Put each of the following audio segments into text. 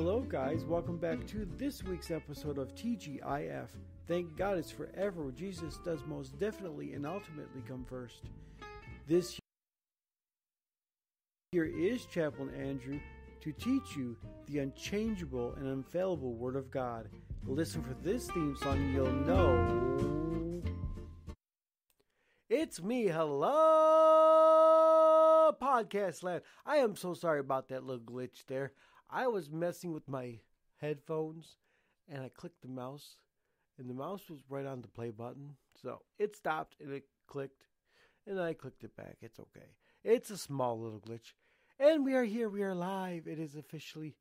Hello, guys. Welcome back to this week's episode of TGIF. Thank God it's forever Jesus does most definitely and ultimately come first. This here is Chaplain Andrew to teach you the unchangeable and unfailable Word of God. Listen for this theme song, and you'll know. It's me. Hello, podcast land. I am so sorry about that little glitch there. I was messing with my headphones and I clicked the mouse, and the mouse was right on the play button. So it stopped and it clicked, and I clicked it back. It's okay. It's a small little glitch. And we are here. We are live. It is officially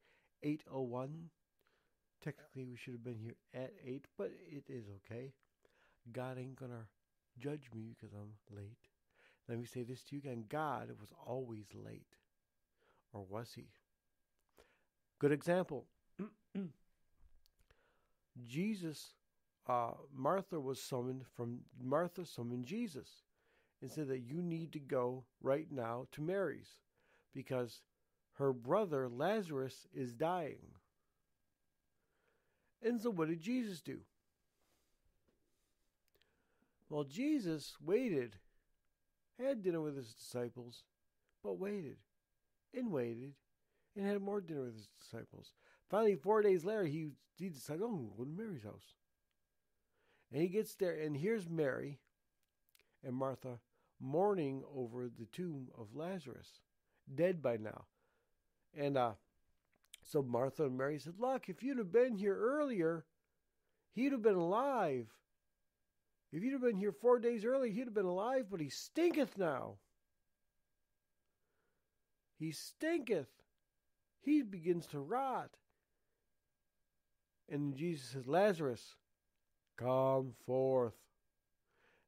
8.01. Technically, we should have been here at 8, but it is okay. God ain't going to judge me because I'm late. Let me say this to you again. God was always late. Or was he? Good example. Jesus, uh, Martha was summoned from, Martha summoned Jesus and said that you need to go right now to Mary's because her brother Lazarus is dying. And so, what did Jesus do? Well, Jesus waited, had dinner with his disciples, but waited and waited and had more dinner with his disciples. Finally, four days later, he, he oh, we'll go to Mary's house. And he gets there, and here's Mary and Martha mourning over the tomb of Lazarus, dead by now. And uh, so Martha and Mary said, Look, if you'd have been here earlier, he'd have been alive. If you'd have been here four days earlier, he'd have been alive, but he stinketh now. He stinketh he begins to rot. And Jesus says, Lazarus, come forth.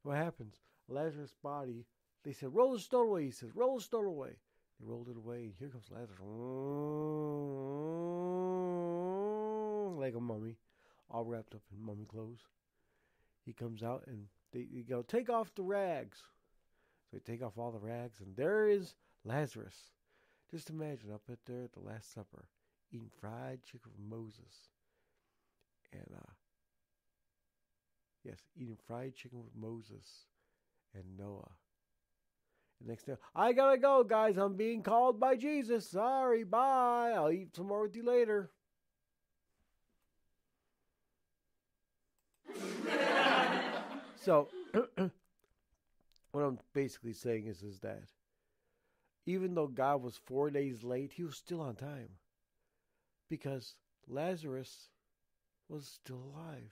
What happens? Lazarus' body, they said, roll the stone away. He says, roll the stone away. They rolled it away, and here comes Lazarus. Like a mummy, all wrapped up in mummy clothes. He comes out, and they, they go, take off the rags. So they take off all the rags, and there is Lazarus just imagine up at there at the Last Supper, eating fried chicken with Moses. And, uh, yes, eating fried chicken with Moses and Noah. And next day, I gotta go, guys. I'm being called by Jesus. Sorry, bye. I'll eat some more with you later. so, what I'm basically saying is, is that even though God was four days late, he was still on time because Lazarus was still alive.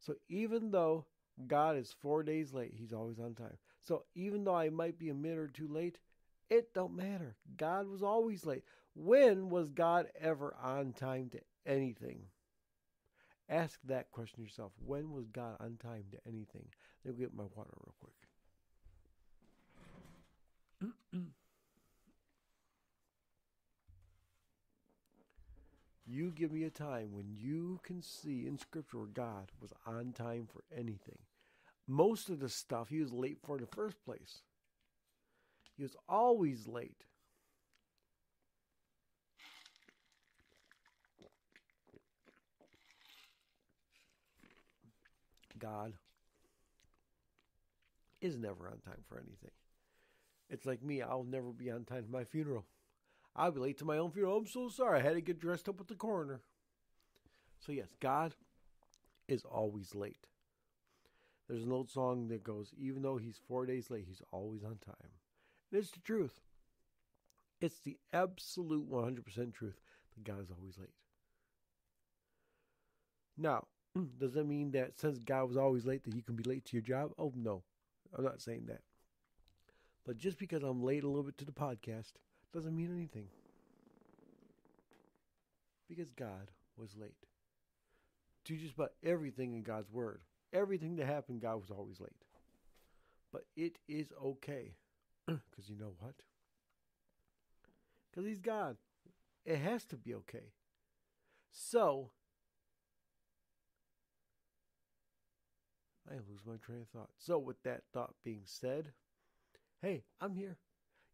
So even though God is four days late, he's always on time. So even though I might be a minute or two late, it don't matter. God was always late. When was God ever on time to anything? Ask that question yourself. When was God on time to anything? Let me get my water real quick. You give me a time when you can see in Scripture where God was on time for anything. Most of the stuff he was late for in the first place. He was always late. God is never on time for anything. It's like me, I'll never be on time for my funeral. I'll be late to my own funeral. I'm so sorry. I had to get dressed up with the coroner. So, yes, God is always late. There's an old song that goes, even though he's four days late, he's always on time. And it's the truth. It's the absolute 100% truth that God is always late. Now, does that mean that since God was always late that you can be late to your job? Oh, no. I'm not saying that. But just because I'm late a little bit to the podcast doesn't mean anything. Because God was late. To just about everything in God's Word. Everything that happened, God was always late. But it is okay. Because you know what? Because He's God. It has to be okay. So, I lose my train of thought. So, with that thought being said, hey, I'm here.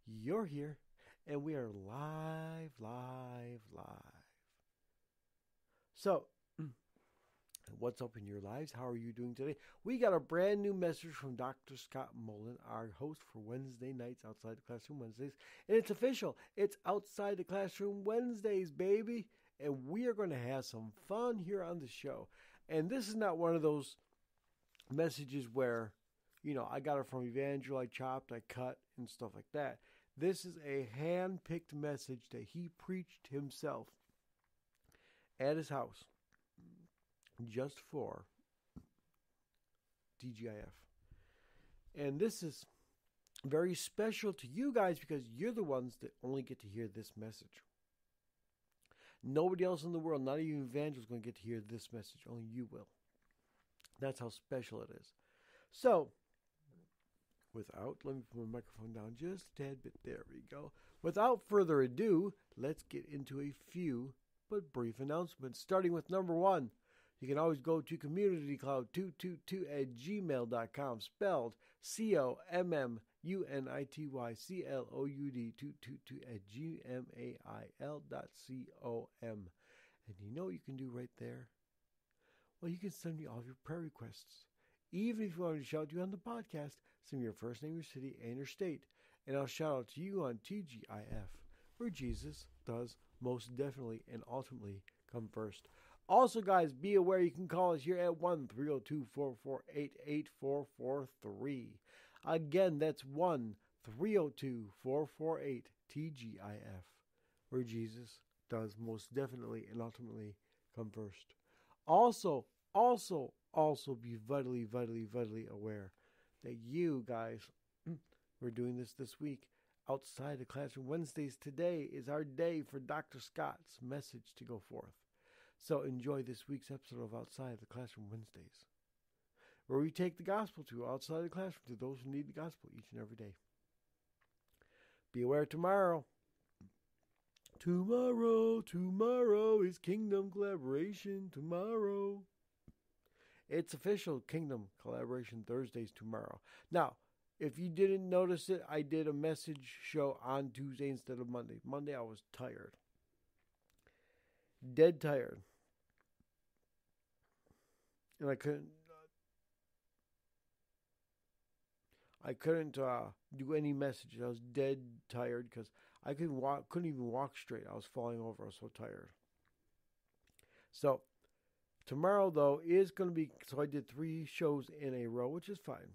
You're here. And we are live, live, live. So, what's up in your lives? How are you doing today? We got a brand new message from Dr. Scott Mullen, our host for Wednesday nights outside the classroom Wednesdays, and it's official. It's outside the classroom Wednesdays, baby, and we are going to have some fun here on the show. And this is not one of those messages where, you know, I got it from Evangel, I chopped, I cut, and stuff like that. This is a hand picked message that he preached himself at his house just for TGIF. And this is very special to you guys because you're the ones that only get to hear this message. Nobody else in the world, not even evangelists, is going to get to hear this message. Only you will. That's how special it is. So, without, let me put my microphone down just a tad bit. There we go. Without further ado, let's get into a few but brief announcements, starting with number one. You can always go to communitycloud222 at gmail.com, spelled C O M M U N I T Y C L O U D 222 at G M A I L dot C O M. And you know what you can do right there? Well, you can send me all your prayer requests. Even if you want to shout you on the podcast, send me your first name, your city, and your state. And I'll shout out to you on TGIF, where Jesus does most definitely and ultimately come first. Also, guys, be aware you can call us here at 1 302 448 8443. Again, that's 1 302 448 TGIF, where Jesus does most definitely and ultimately come first. Also, also, also be vitally, vitally, vitally aware that you guys, mm, we're doing this this week outside the classroom. Wednesdays today is our day for Dr. Scott's message to go forth. So enjoy this week's episode of Outside the Classroom Wednesdays, where we take the gospel to outside the classroom to those who need the gospel each and every day. Be aware tomorrow. Tomorrow, tomorrow is Kingdom Collaboration. Tomorrow. It's official Kingdom Collaboration Thursdays tomorrow. Now, if you didn't notice it, I did a message show on Tuesday instead of Monday. Monday, I was tired. Dead tired. And I couldn't. I couldn't uh, do any messages. I was dead tired because I couldn't walk. Couldn't even walk straight. I was falling over. I was so tired. So tomorrow though is going to be. So I did three shows in a row, which is fine.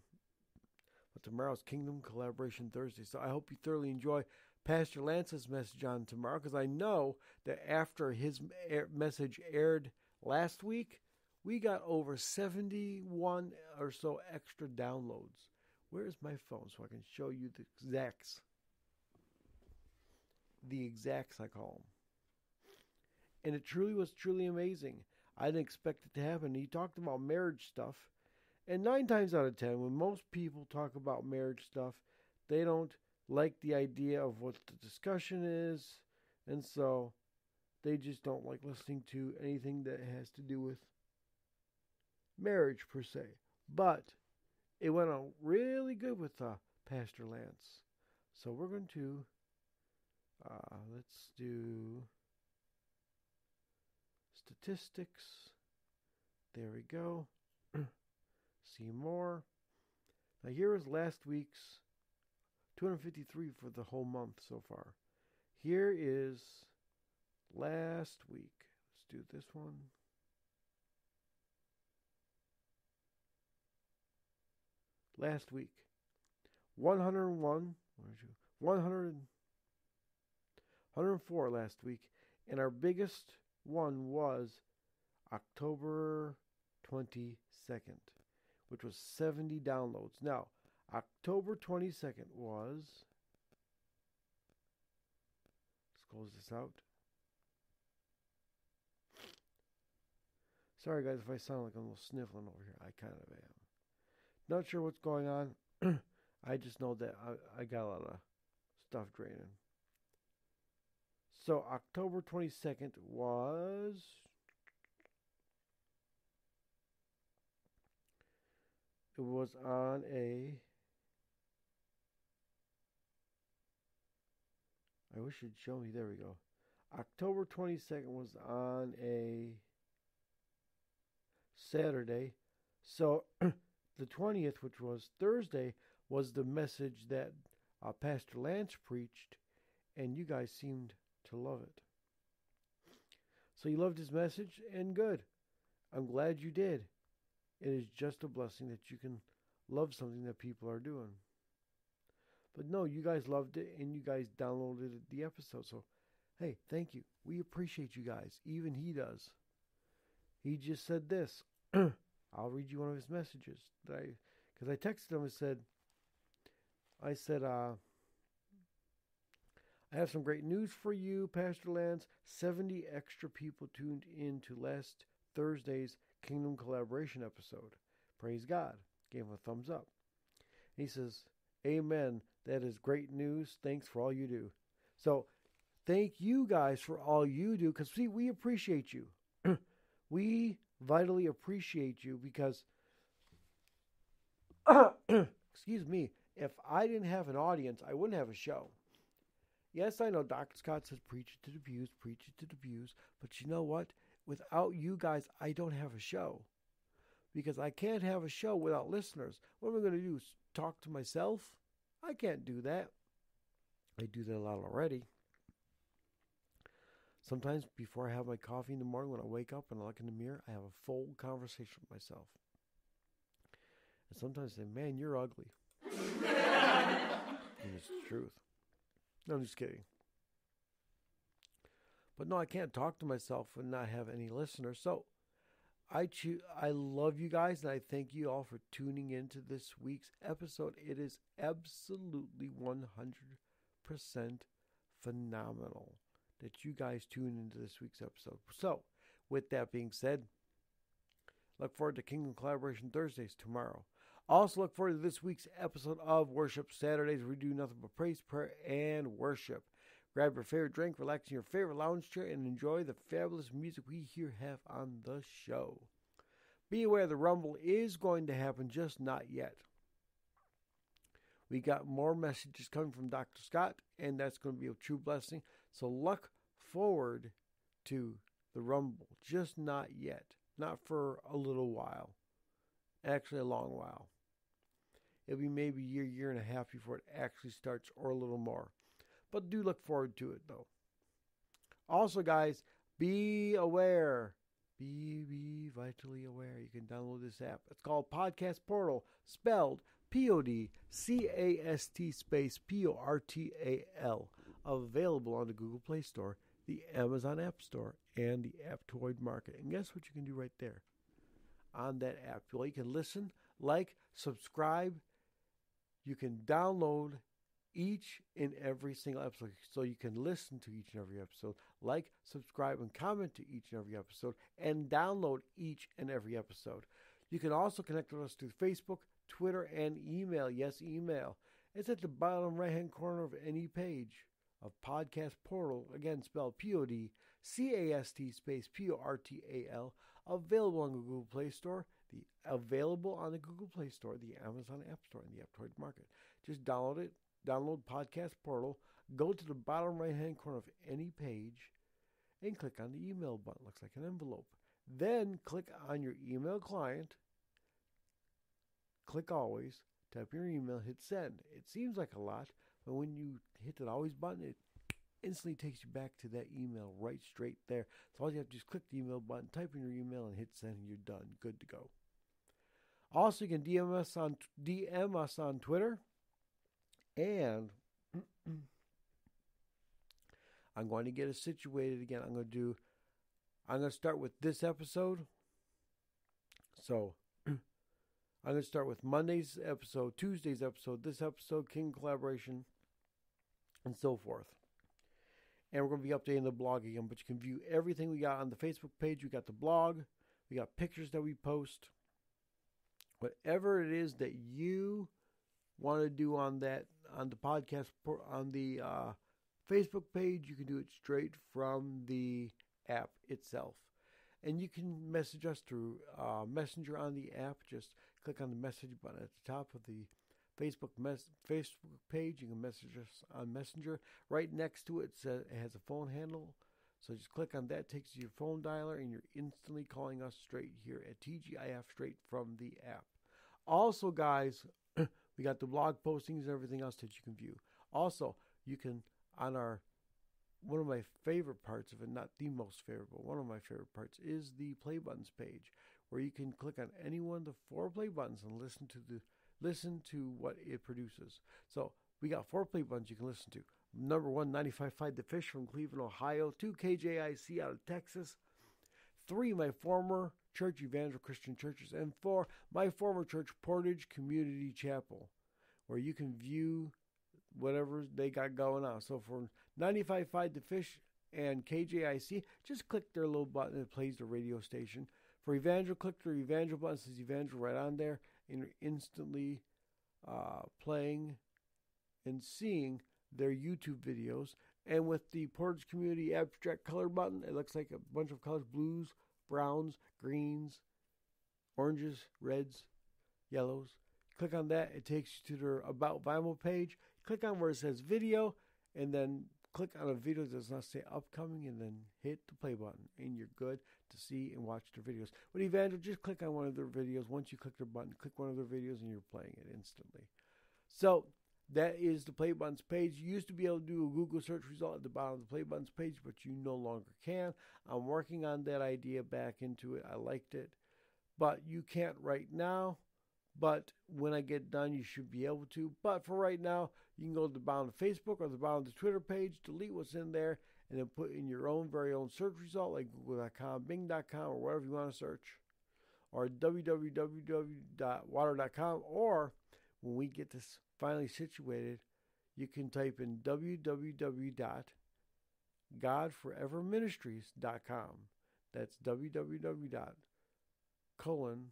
But tomorrow's Kingdom Collaboration Thursday. So I hope you thoroughly enjoy Pastor Lance's message on tomorrow because I know that after his message aired last week, we got over 71 or so extra downloads. Where's my phone so I can show you the exacts? The exacts, I call them. And it truly was truly amazing. I didn't expect it to happen. He talked about marriage stuff. And nine times out of ten, when most people talk about marriage stuff, they don't like the idea of what the discussion is. And so they just don't like listening to anything that has to do with marriage per se. But it went on really good with uh, Pastor Lance. So we're going to uh, let's do statistics. There we go. See more. Now here is last week's 253 for the whole month so far. Here is last week. Let's do this one. last week. 101, 100, 104 last week, and our biggest one was October 22nd, which was 70 downloads. Now, October 22nd was. Let's close this out. Sorry, guys, if I sound like I'm a little sniffling over here. I kind of am. Not sure what's going on. I just know that I, I got a lot of stuff draining. So October 22nd was it was on a I wish it'd show me there we go. October 22nd was on a Saturday. So the 20th, which was Thursday, was the message that uh, Pastor Lance preached, and you guys seemed love it. So you loved his message, and good. I'm glad you did. It is just a blessing that you can love something that people are doing. But no, you guys loved it and you guys downloaded the episode. So, hey, thank you. We appreciate you guys. Even he does. He just said this. I'll read you one of his messages that I, because I texted him and said, I said, uh, I have some great news for you, Pastor Lance. 70 extra people tuned in to last Thursday's Kingdom Collaboration episode. Praise God. Gave him a thumbs up. He says, Amen. That is great news. Thanks for all you do. So, thank you guys for all you do because, see, we appreciate you. we vitally appreciate you because, excuse me, if I didn't have an audience, I wouldn't have a show. Yes, I know Dr. Scott says preach it to the views, preach it to the views, but you know what? Without you guys, I don't have a show. Because I can't have a show without listeners. What am I going to do? Talk to myself? I can't do that. I do that a lot already. Sometimes before I have my coffee in the morning, when I wake up and I look in the mirror, I have a full conversation with myself. And sometimes I say, Man, you're ugly. and it's the truth. No, I'm just kidding. But no, I can't talk to myself and not have any listeners. So I choose. I love you guys, and I thank you all for tuning into this week's episode. It is absolutely 100% phenomenal that you guys tune into this week's episode. So, with that being said, look forward to Kingdom Collaboration Thursdays tomorrow. Also, look forward to this week's episode of Worship Saturdays. We do nothing but praise, prayer, and worship. Grab your favorite drink, relax in your favorite lounge chair, and enjoy the fabulous music we here have on the show. Be aware the Rumble is going to happen, just not yet. We got more messages coming from Dr. Scott, and that's going to be a true blessing. So look forward to the Rumble, just not yet. Not for a little while. Actually, a long while. It'll be maybe a year, year and a half before it actually starts, or a little more. But do look forward to it, though. Also, guys, be aware. Be, be vitally aware. You can download this app. It's called Podcast Portal, spelled P O D C A S T space P O R T A L. Available on the Google Play Store, the Amazon App Store, and the Aptoid Market. And guess what you can do right there on that app? Well, you can listen, like, subscribe, you can download each and every single episode so you can listen to each and every episode, like, subscribe, and comment to each and every episode, and download each and every episode. You can also connect with us through Facebook, Twitter, and email. Yes, email. It's at the bottom right hand corner of any page of Podcast Portal, again spelled P O D C A S T space P O R T A L, available on Google Play Store, the available on the Google Play Store, the Amazon App Store, and the Aptoid Market. Just download it, download Podcast Portal, go to the bottom right hand corner of any page, and click on the email button. Looks like an envelope. Then click on your email client. Click always, type your email, hit send. It seems like a lot, but when you hit that always button, it instantly takes you back to that email right straight there. So all you have to do is click the email button, type in your email, and hit send, and you're done. Good to go. Also, you can DM us on DM us on Twitter, and I'm going to get it situated again. I'm going to do. I'm going to start with this episode. So I'm going to start with Monday's episode, Tuesday's episode, this episode, King Collaboration, and so forth. And we're going to be updating the blog again, but you can view everything we got on the Facebook page. We got the blog, we got pictures that we post. Whatever it is that you want to do on that on the podcast on the uh, Facebook page, you can do it straight from the app itself. And you can message us through uh, Messenger on the app. Just click on the message button at the top of the Facebook mes- Facebook page. You can message us on Messenger. Right next to it, it has a phone handle. So just click on that, takes you to your phone dialer, and you're instantly calling us straight here at TGIF straight from the app. Also, guys, we got the blog postings and everything else that you can view. Also, you can on our one of my favorite parts of it, not the most favorite, but one of my favorite parts is the play buttons page, where you can click on any one of the four play buttons and listen to the listen to what it produces. So we got four play buttons you can listen to. Number one, 95.5 The Fish from Cleveland, Ohio. Two, KJIC out of Texas. Three, my former church, Evangel Christian Churches. And four, my former church, Portage Community Chapel, where you can view whatever they got going on. So for 95.5 The Fish and KJIC, just click their little button that plays the radio station. For Evangel, click the Evangel button, says Evangel right on there, and you're instantly uh, playing and seeing their YouTube videos. And with the Portage Community Abstract Color button, it looks like a bunch of colors blues, browns, greens, oranges, reds, yellows. Click on that, it takes you to their About Vinyl page. Click on where it says video, and then click on a video that does not say upcoming, and then hit the play button, and you're good to see and watch their videos. With Evangel, just click on one of their videos. Once you click their button, click one of their videos, and you're playing it instantly. So that is the play buttons page. You used to be able to do a Google search result at the bottom of the play buttons page, but you no longer can. I'm working on that idea back into it. I liked it, but you can't right now. But when I get done, you should be able to. But for right now, you can go to the bottom of Facebook or the bottom of the Twitter page, delete what's in there, and then put in your own very own search result like Google.com, Bing.com, or whatever you want to search, or www.water.com, or when we get this finally situated, you can type in www.godforeverministries.com. That's www. colon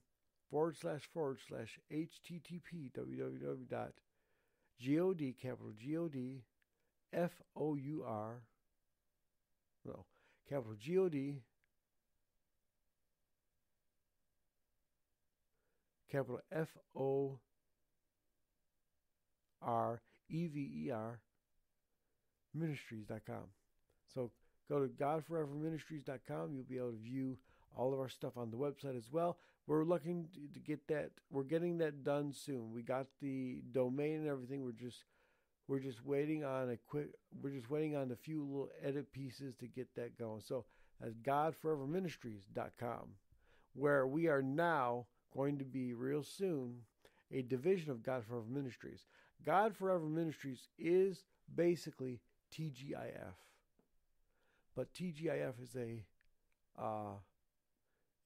forward slash forward slash http www.god capital G-O-D F-O-U-R no capital G-O-D capital F-O R E V E R ministries.com. So go to godforeverministries.com. You'll be able to view all of our stuff on the website as well. We're looking to get that. We're getting that done soon. We got the domain and everything. We're just we're just waiting on a quick. We're just waiting on a few little edit pieces to get that going. So that's godforeverministries.com, where we are now going to be real soon a division of God Forever Ministries. God Forever Ministries is basically TGIF, but TGIF is a uh,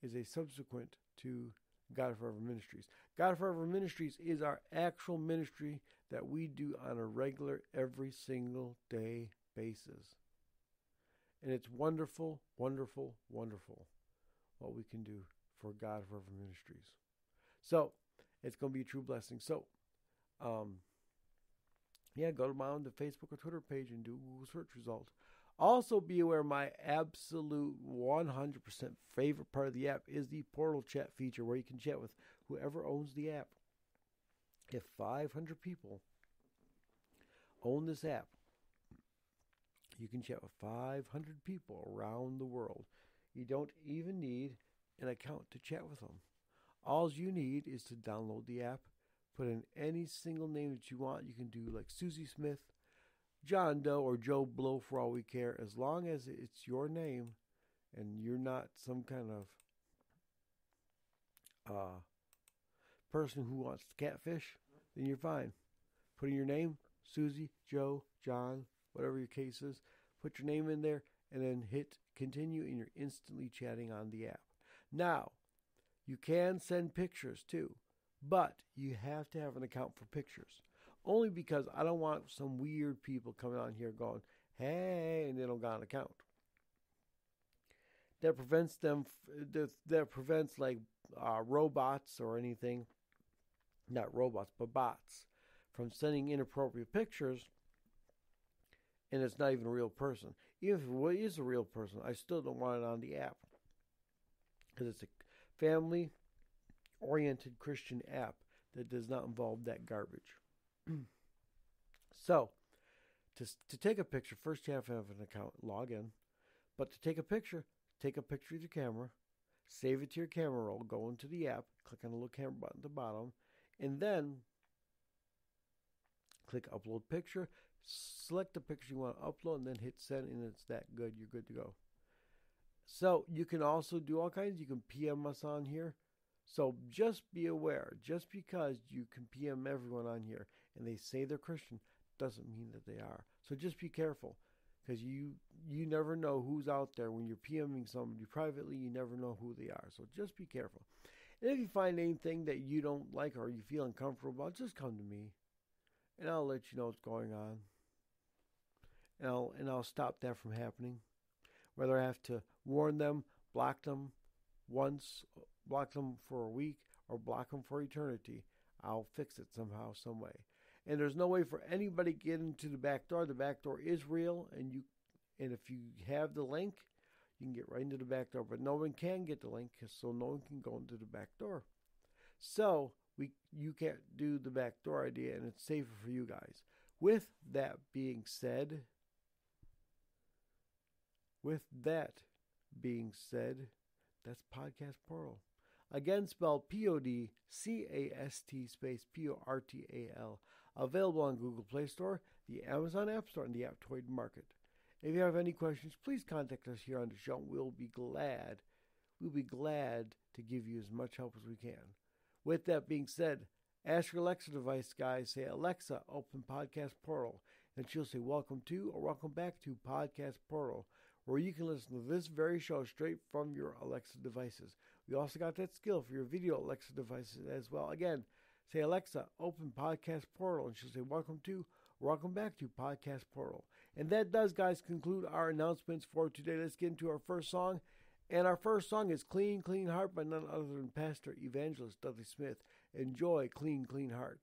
is a subsequent to God Forever Ministries. God Forever Ministries is our actual ministry that we do on a regular, every single day basis. And it's wonderful, wonderful, wonderful what we can do for God Forever Ministries. So it's going to be a true blessing. So, um, yeah, go to my own the Facebook or Twitter page and do Google search results. Also, be aware my absolute 100% favorite part of the app is the portal chat feature where you can chat with whoever owns the app. If 500 people own this app, you can chat with 500 people around the world. You don't even need an account to chat with them. All you need is to download the app, put in any single name that you want. You can do like Susie Smith, John Doe, or Joe Blow for all we care, as long as it's your name and you're not some kind of uh, person who wants to catfish, then you're fine. Put in your name, Susie, Joe, John, whatever your case is. Put your name in there and then hit continue, and you're instantly chatting on the app. Now, you can send pictures too, but you have to have an account for pictures. Only because I don't want some weird people coming on here going, hey, and they don't got an account. That prevents them, that, prevents like uh, robots or anything, not robots, but bots, from sending inappropriate pictures and it's not even a real person. Even if it is a real person, I still don't want it on the app because it's a family oriented Christian app that does not involve that garbage. so, to, to take a picture, first you have to have an account, log in, But to take a picture, take a picture with your camera, save it to your camera roll, go into the app, click on the little camera button at the bottom, and then click upload picture, select the picture you want to upload, and then hit send, and it's that good. You're good to go. So you can also do all kinds. You can PM us on here. So just be aware. Just because you can PM everyone on here and they say they're Christian doesn't mean that they are. So just be careful because you you never know who's out there when you're PMing somebody privately. You never know who they are. So just be careful. And if you find anything that you don't like or you feel uncomfortable about, just come to me, and I'll let you know what's going on. And I'll and I'll stop that from happening. Whether I have to warn them, block them once, block them for a week, or block them for eternity, I'll fix it somehow, some way. And there's no way for anybody to get into the back door. The back door is real, and you, and if you have the link, you can get right into the back door. But no one can get the link, so no one can go into the back door. So we, you can't do the back door idea, and it's safer for you guys. With that being said, with that being said, that's Podcast Portal. Again, spelled P O D C A S T space P O R T A L. Available on Google Play Store, the Amazon App Store, and the Aptoid Market. If you have any questions, please contact us here on the show. We'll be glad, we'll be glad to give you as much help as we can. With that being said, ask your Alexa device, guys. Say, Alexa, open Podcast Portal. And she'll say, Welcome to or Welcome back to Podcast Portal where you can listen to this very show straight from your Alexa devices. We also got that skill for your video Alexa devices as well. Again, say Alexa, open Podcast Portal, and she'll say, Welcome to, welcome back to Podcast Portal. And that does, guys, conclude our announcements for today. Let's get into our first song. And our first song is Clean, Clean Heart by none other than Pastor Evangelist Dudley Smith. Enjoy Clean, Clean Heart.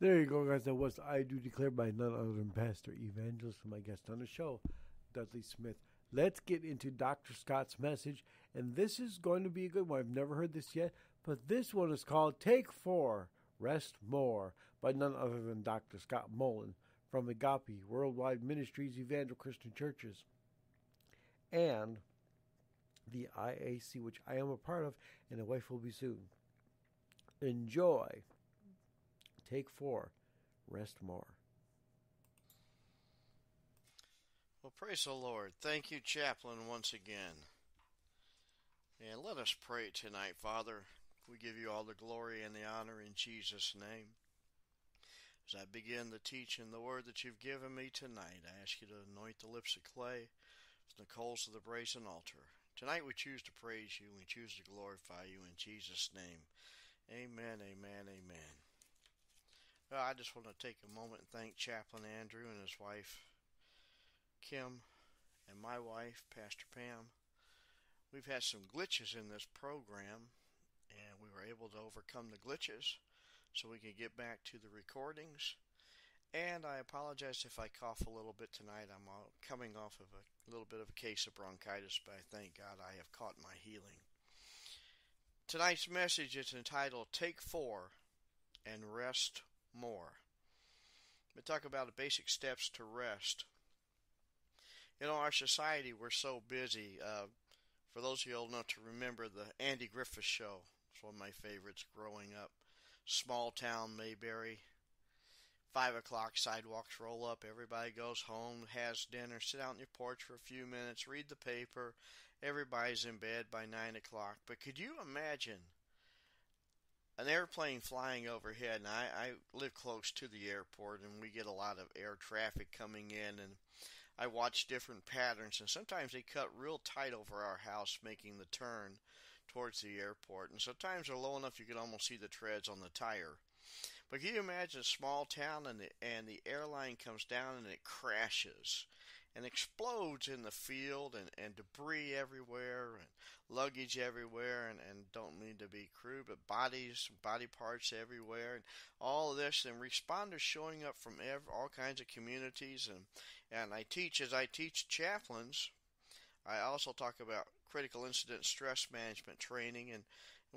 There you go, guys. That was I Do Declare by none other than Pastor Evangelist my guest on the show, Dudley Smith. Let's get into Dr. Scott's message. And this is going to be a good one. I've never heard this yet, but this one is called Take Four Rest More by none other than Dr. Scott Mullen from Agape Worldwide Ministries Evangel Christian Churches and the IAC, which I am a part of, and a wife will be soon. Enjoy. Take four. Rest more. Well, praise the Lord. Thank you, Chaplain, once again. And let us pray tonight, Father. We give you all the glory and the honor in Jesus' name. As I begin the teaching, the word that you've given me tonight, I ask you to anoint the lips of clay, the coals of the brazen altar. Tonight we choose to praise you, we choose to glorify you in Jesus' name. Amen, amen, amen. Well, I just want to take a moment and thank Chaplain Andrew and his wife, Kim, and my wife, Pastor Pam. We've had some glitches in this program, and we were able to overcome the glitches so we can get back to the recordings. And I apologize if I cough a little bit tonight. I'm uh, coming off of a little bit of a case of bronchitis, but I thank God I have caught my healing. Tonight's message is entitled Take Four and Rest more. We talk about the basic steps to rest. You know, our society, we're so busy. Uh, for those of you old enough to remember the Andy Griffith Show, it's one of my favorites growing up. Small town Mayberry. Five o'clock, sidewalks roll up. Everybody goes home, has dinner, sit out on your porch for a few minutes, read the paper. Everybody's in bed by nine o'clock. But could you imagine an airplane flying overhead, and I, I live close to the airport, and we get a lot of air traffic coming in, and I watch different patterns, and sometimes they cut real tight over our house, making the turn towards the airport, and sometimes they're low enough you can almost see the treads on the tire. But can you imagine a small town and the, and the airline comes down and it crashes? And explodes in the field and, and debris everywhere and luggage everywhere and, and don't mean to be crude but bodies body parts everywhere and all of this. And responders showing up from every, all kinds of communities. And and I teach as I teach chaplains I also talk about critical incident stress management training and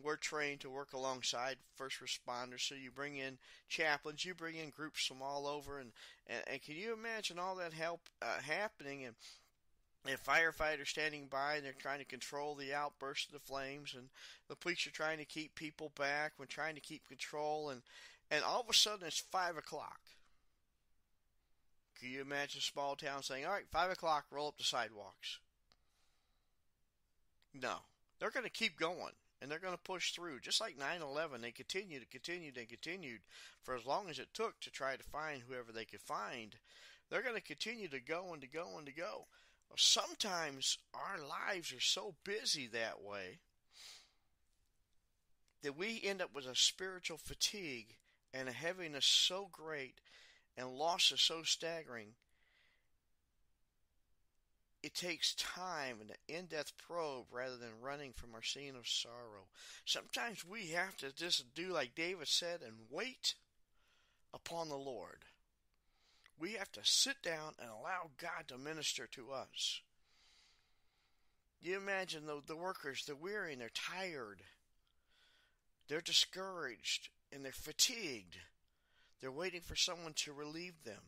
we're trained to work alongside first responders. So you bring in chaplains, you bring in groups from all over, and and, and can you imagine all that help uh, happening and and firefighters standing by and they're trying to control the outburst of the flames and the police are trying to keep people back when trying to keep control and and all of a sudden it's five o'clock. Can you imagine a small town saying all right five o'clock roll up the sidewalks. No. They're going to keep going and they're going to push through. Just like 9 11, they continued and continued and continued for as long as it took to try to find whoever they could find. They're going to continue to go and to go and to go. Sometimes our lives are so busy that way that we end up with a spiritual fatigue and a heaviness so great and losses so staggering it takes time and an in depth probe rather than running from our scene of sorrow. Sometimes we have to just do like David said and wait upon the Lord. We have to sit down and allow God to minister to us. You imagine the, the workers, they're weary and they're tired. They're discouraged and they're fatigued. They're waiting for someone to relieve them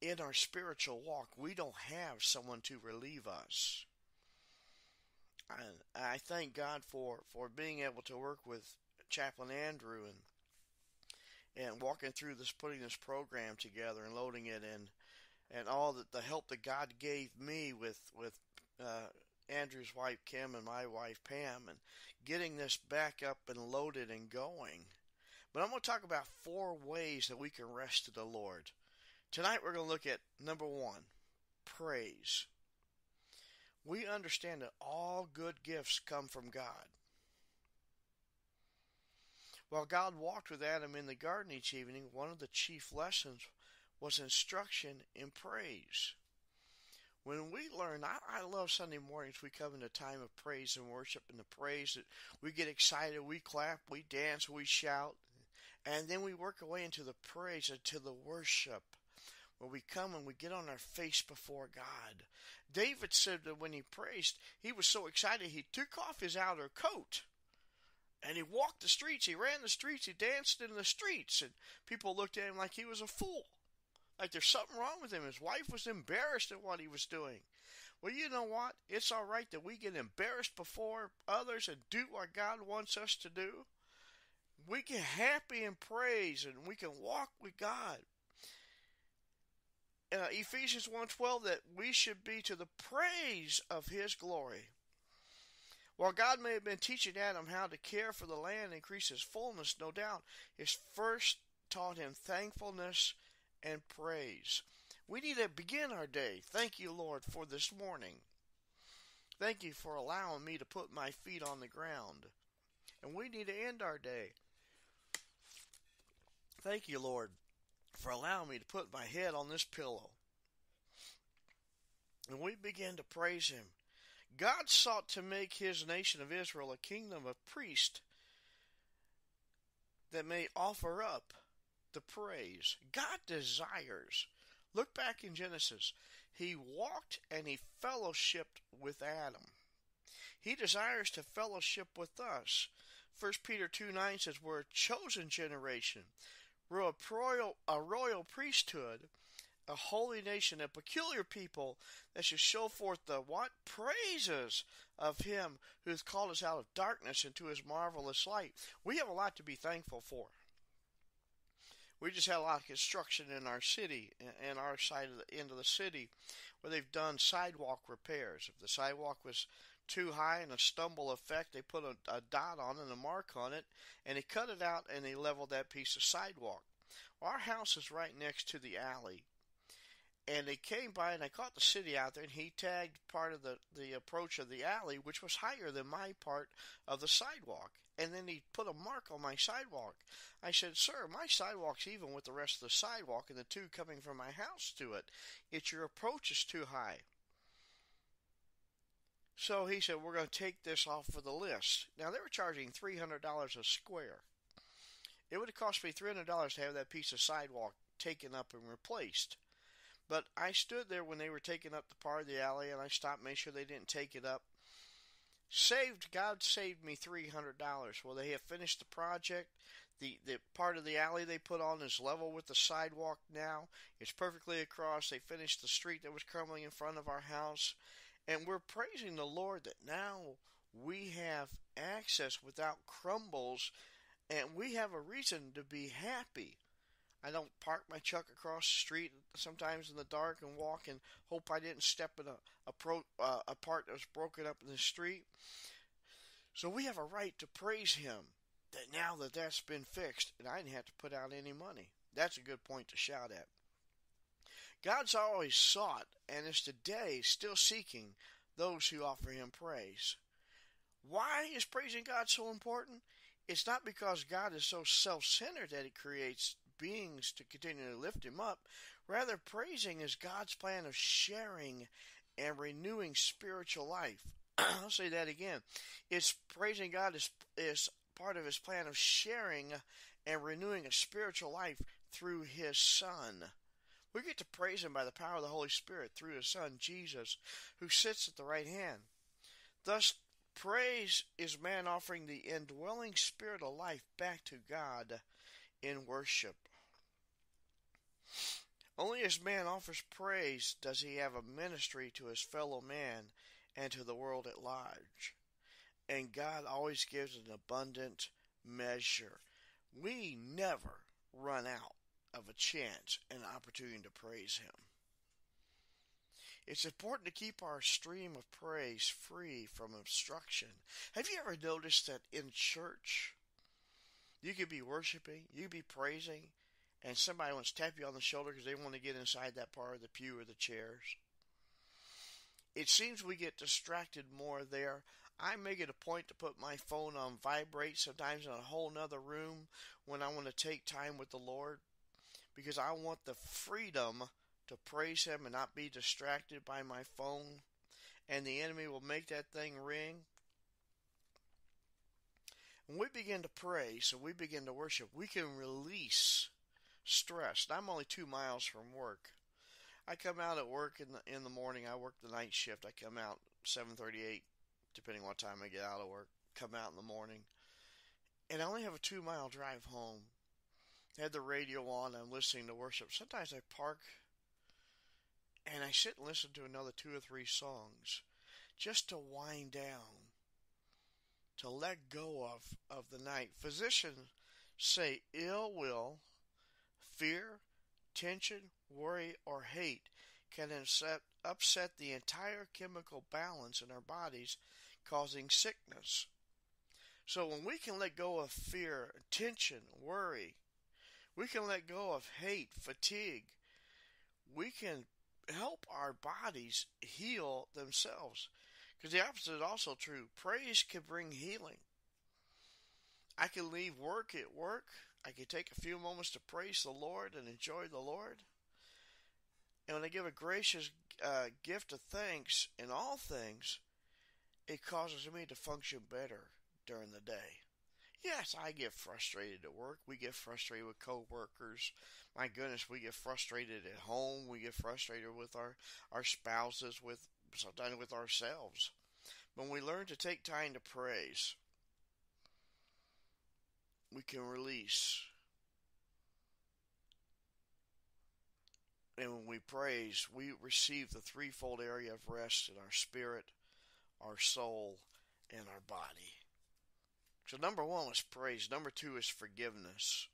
in our spiritual walk, we don't have someone to relieve us. And I thank God for, for being able to work with Chaplain Andrew and and walking through this, putting this program together and loading it in, and all that the help that God gave me with with uh, Andrew's wife Kim and my wife Pam, and getting this back up and loaded and going. But I'm going to talk about four ways that we can rest to the Lord. Tonight we're going to look at number one praise. We understand that all good gifts come from God. While God walked with Adam in the garden each evening, one of the chief lessons was instruction in praise. When we learn, I, I love Sunday mornings. We come in a time of praise and worship, and the praise that we get excited, we clap, we dance, we shout, And then we work our way into the praise, into the worship, we come and we get on our face before God. David said that when he praised, he was so excited he took off his outer coat and he walked the streets. He ran the streets. He danced in the streets. And people looked at him like he was a fool. Like there's something wrong with him. His wife was embarrassed at what he was doing. Well, you know what? It's all right that we get embarrassed before others and do what God wants us to do. We get happy and praise and we can walk with God. Uh, Ephesians 1:12 that we should be to the praise of his glory. While God may have been teaching Adam how to care for the land and increase his fullness, no doubt, his first taught him thankfulness and praise. We need to begin our day. Thank you, Lord, for this morning. Thank you for allowing me to put my feet on the ground. And we need to end our day. Thank you, Lord, for allowing me to put my head on this pillow. And we began to praise Him. God sought to make His nation of Israel a kingdom of priests that may offer up the praise. God desires Look back in Genesis. He walked and he fellowshipped with Adam. He desires to fellowship with us. 1 Peter 2 9 says, We're a chosen generation. We're a royal, a royal priesthood, a holy nation, a peculiar people that should show forth the what? Praises of Him who has called us out of darkness into His marvelous light. We have a lot to be thankful for we just had a lot of construction in our city, in our side of the end of the city, where they've done sidewalk repairs. If the sidewalk was too high and a stumble effect, they put a, a dot on and a mark on it, and they cut it out and they leveled that piece of sidewalk. Our house is right next to the alley, and they came by and I caught the city out there, and he tagged part of the the approach of the alley, which was higher than my part of the sidewalk and then he put a mark on my sidewalk. I said, Sir, my sidewalk's even with the rest of the sidewalk and the two coming from my house to it. It's your approach is too high. So he said, We're going to take this off of the list. Now, they were charging $300 a square. It would have cost me $300 to have that piece of sidewalk taken up and replaced. But I stood there when they were taking up the part of the alley and I stopped, made sure they didn't take it up saved God saved me three hundred dollars. Well, they have finished the project. The the part of the alley they put on is level with the sidewalk now. It's perfectly across. They finished the street that was crumbling in front of our house, and we're praising the Lord that now we have access without crumbles, and we have a reason to be happy. I don't park my truck across the street sometimes in the dark and walk and hope I didn't step in a a, pro, uh, a part that was broken up in the street. So we have a right to praise Him that now that that's been fixed and I didn't have to put out any money. That's a good point to shout at. God's always sought and is today still seeking those who offer Him praise. Why is praising God so important? It's not because God is so self centered that He creates beings to continually lift him up. Rather, praising is God's plan of sharing and renewing spiritual life. I'll say that again. It's praising God is is part of his plan of sharing and renewing a spiritual life through his son. We get to praise him by the power of the Holy Spirit through his son Jesus, who sits at the right hand. Thus praise is man offering the indwelling spirit of life back to God in worship. Only as man offers praise does he have a ministry to his fellow man and to the world at large. And God always gives an abundant measure. We never run out of a chance and opportunity to praise him. It's important to keep our stream of praise free from obstruction. Have you ever noticed that in church, you could be worshiping, you could be praising, and somebody wants to tap you on the shoulder because they want to get inside that part of the pew or the chairs. It seems we get distracted more there. I make it a point to put my phone on vibrate sometimes in a whole nother room when I want to take time with the Lord because I want the freedom to praise Him and not be distracted by my phone. And the enemy will make that thing ring. When we begin to pray, so we begin to worship, we can release stress. I'm only two miles from work. I come out at work in the in the morning. I work the night shift. I come out 7:38, depending what time I get out of work. Come out in the morning, and I only have a two mile drive home. Had the radio on. I'm listening to worship. Sometimes I park and I sit and listen to another two or three songs just to wind down, to let go of, of the night. Physicians say ill will, fear, tension, worry, or hate can upset, upset the entire chemical balance in our bodies, causing sickness. So when we can let go of fear, tension, worry, we can let go of hate, fatigue, we can help our bodies heal themselves. Because the opposite is also true. Praise can bring healing. I can leave work at work. I can take a few moments to praise the Lord and enjoy the Lord. And when I give a gracious uh, gift of thanks in all things, it causes me to function better during the day. Yes, I get frustrated at work. We get frustrated with coworkers. My goodness, we get frustrated at home. We get frustrated with our, our spouses, with sometimes with ourselves. When we learn to take time to praise, we can release. And when we praise, we receive the threefold area of rest in our spirit, our soul, and our body. So, number one was praise. Number two is forgiveness.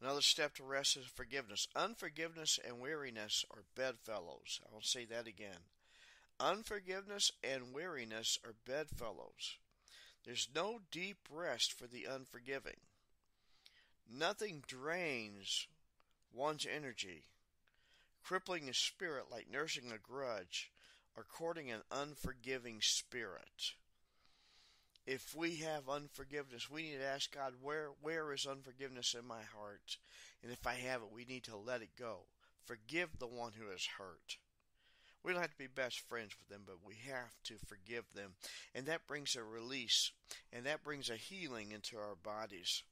Another step to rest is forgiveness. Unforgiveness and weariness are bedfellows. I'll say that again. Unforgiveness and weariness are bedfellows. There's no deep rest for the unforgiving. Nothing drains one's energy, crippling his spirit like nursing a grudge or courting an unforgiving spirit if we have unforgiveness, we need to ask God, where, where is unforgiveness in my heart? And if I have it, we need to let it go. Forgive the one who has hurt. We don't have to be best friends with them, but we have to forgive them. And that brings a release, and that brings a healing into our bodies.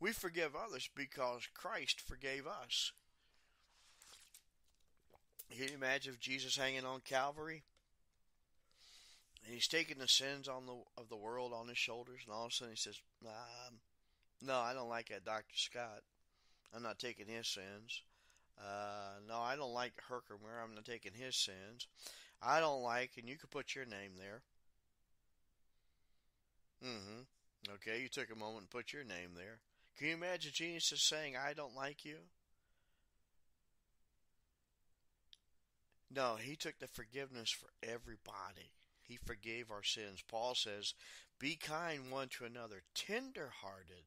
We forgive others because Christ forgave us. Can you imagine if Jesus hanging on Calvary? And he's taking the sins on the of the world on his shoulders, and all of a sudden he says, um, "No, I don't like that, Doctor Scott. I'm not taking his sins. Uh, no, I don't like Herkimer. I'm not taking his sins. I don't like, and you could put your name there. Mm-hmm. Okay, you took a moment and put your name there. Can you imagine Jesus saying, "I don't like you"? No, he took the forgiveness for everybody. He forgave our sins. Paul says, Be kind one to another, tender hearted,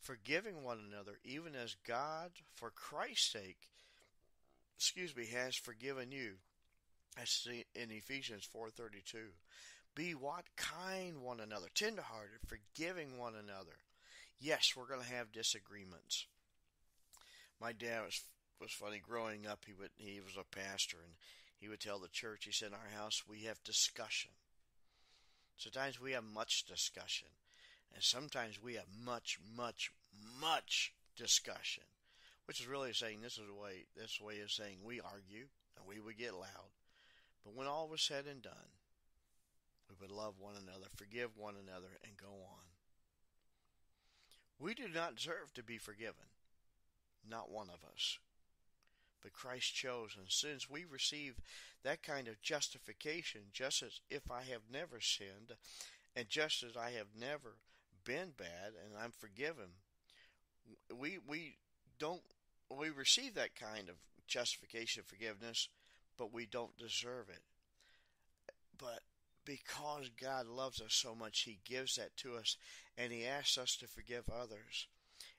forgiving one another, even as God, for Christ's sake, excuse me, has forgiven you. As in Ephesians 4:32. Be what kind one another, tenderhearted, forgiving one another. Yes, we're going to have disagreements. My dad was was funny growing up. He would he was a pastor and he would tell the church, he said, in our house we have discussion. Sometimes we have much discussion. And sometimes we have much, much, much discussion. Which is really saying this is a way this way of saying we argue and we would get loud. But when all was said and done, we would love one another, forgive one another, and go on. We do not deserve to be forgiven. Not one of us but Christ chose. And since we receive that kind of justification, just as if I have never sinned, and just as I have never been bad and I'm forgiven, we we don't we receive that kind of justification forgiveness, but we don't deserve it. But because God loves us so much, He gives that to us, and He asks us to forgive others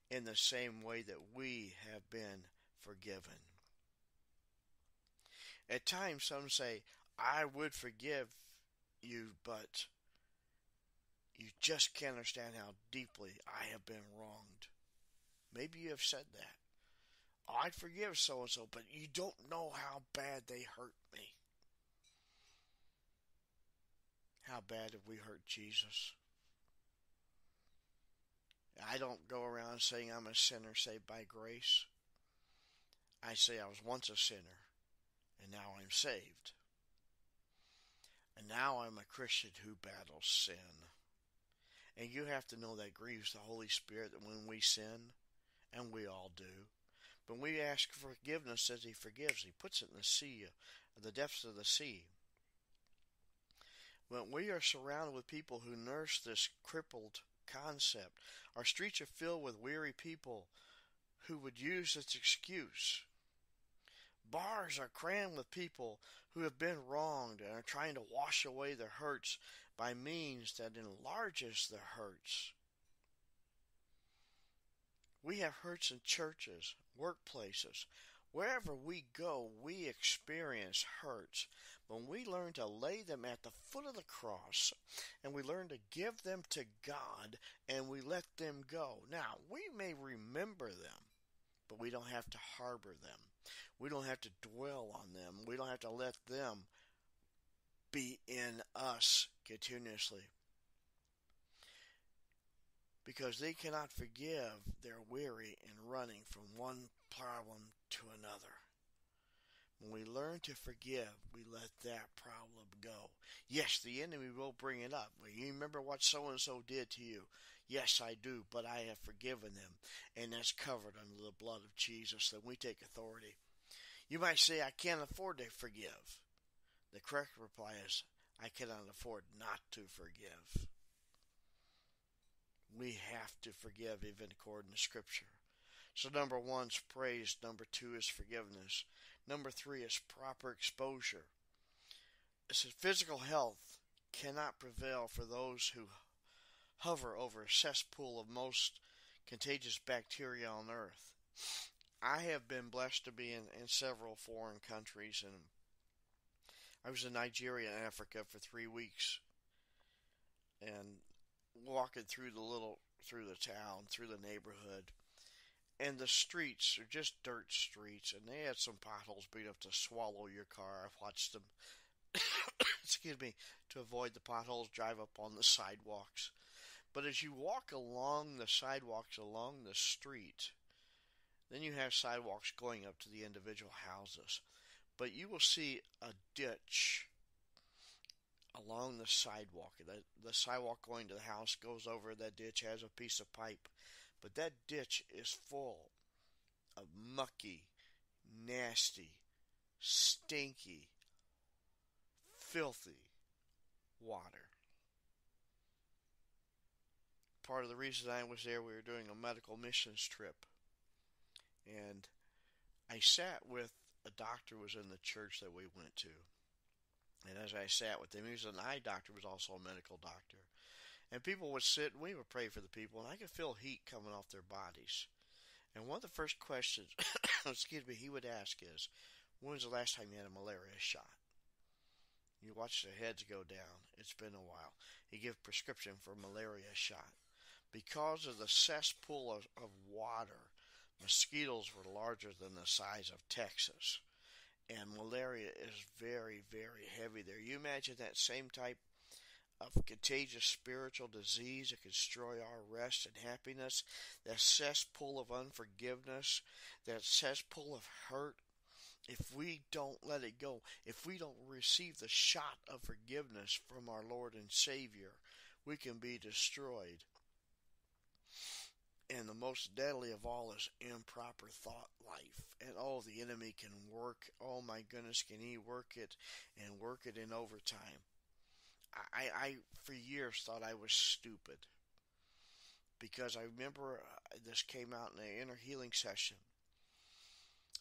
in the same way that we have been forgiven. At times, some say, I would forgive you, but you just can't understand how deeply I have been wronged. Maybe you have said that. Oh, I'd forgive so and so, but you don't know how bad they hurt me. How bad have we hurt Jesus? I don't go around saying I'm a sinner saved by grace. I say I was once a sinner, and now I'm saved. And now I'm a Christian who battles sin. And you have to know that grieves the Holy Spirit that when we sin, and we all do, but we ask forgiveness as He forgives. He puts it in the sea, the depths of the sea. When we are surrounded with people who nurse this crippled concept, our streets are filled with weary people who would use its excuse. Bars are crammed with people who have been wronged and are trying to wash away their hurts by means that enlarges their hurts. We have hurts in churches, workplaces. Wherever we go, we experience hurts. When we learn to lay them at the foot of the cross and we learn to give them to God and we let them go. Now, we may remember them, but we don't have to harbor them. We don't have to dwell on them. We don't have to let them be in us continuously. Because they cannot forgive, they're weary and running from one problem to another. When we learn to forgive, we let that problem go. Yes, the enemy will bring it up. Well, you remember what so and so did to you? Yes, I do, but I have forgiven them, and that's covered under the blood of Jesus. Then we take authority. You might say, I can't afford to forgive. The correct reply is, I cannot afford not to forgive. We have to forgive even according to Scripture. So, number one is praise. Number two is forgiveness. Number three is proper exposure. It says physical health cannot prevail for those who hover over a cesspool of most contagious bacteria on earth. I have been blessed to be in, in several foreign countries, and I was in Nigeria and Africa for three weeks, and walking through the little through the town, through the neighborhood, and the streets are just dirt streets, and they had some potholes big enough to swallow your car. I've watched them, excuse me, to avoid the potholes, drive up on the sidewalks. But as you walk along the sidewalks along the street, then you have sidewalks going up to the individual houses. But you will see a ditch along the sidewalk. The, the sidewalk going to the house goes over that ditch, has a piece of pipe. But that ditch is full of mucky, nasty, stinky, filthy water. Part of the reason I was there, we were doing a medical missions trip. And I sat with a doctor was in the church that we went to. And as I sat with him, he was an eye doctor, was also a medical doctor. And people would sit and we would pray for the people, and I could feel heat coming off their bodies. And one of the first questions, excuse me, he would ask is, when was the last time you had a malaria shot? You watch the heads go down. It's been a while. He give prescription for malaria shot. Because of the cesspool of, of water, mosquitoes were larger than the size of Texas. And malaria is very, very heavy there. You imagine that same type of contagious spiritual disease that can destroy our rest and happiness, that cesspool of unforgiveness, that cesspool of hurt, if we don't let it go, if we don't receive the shot of forgiveness from our Lord and Savior, we can be destroyed. And the most deadly of all is improper thought life. And oh, the enemy can work. Oh my goodness, can he work it and work it in overtime? I, I for years thought I was stupid because I remember uh, this came out in an inner healing session.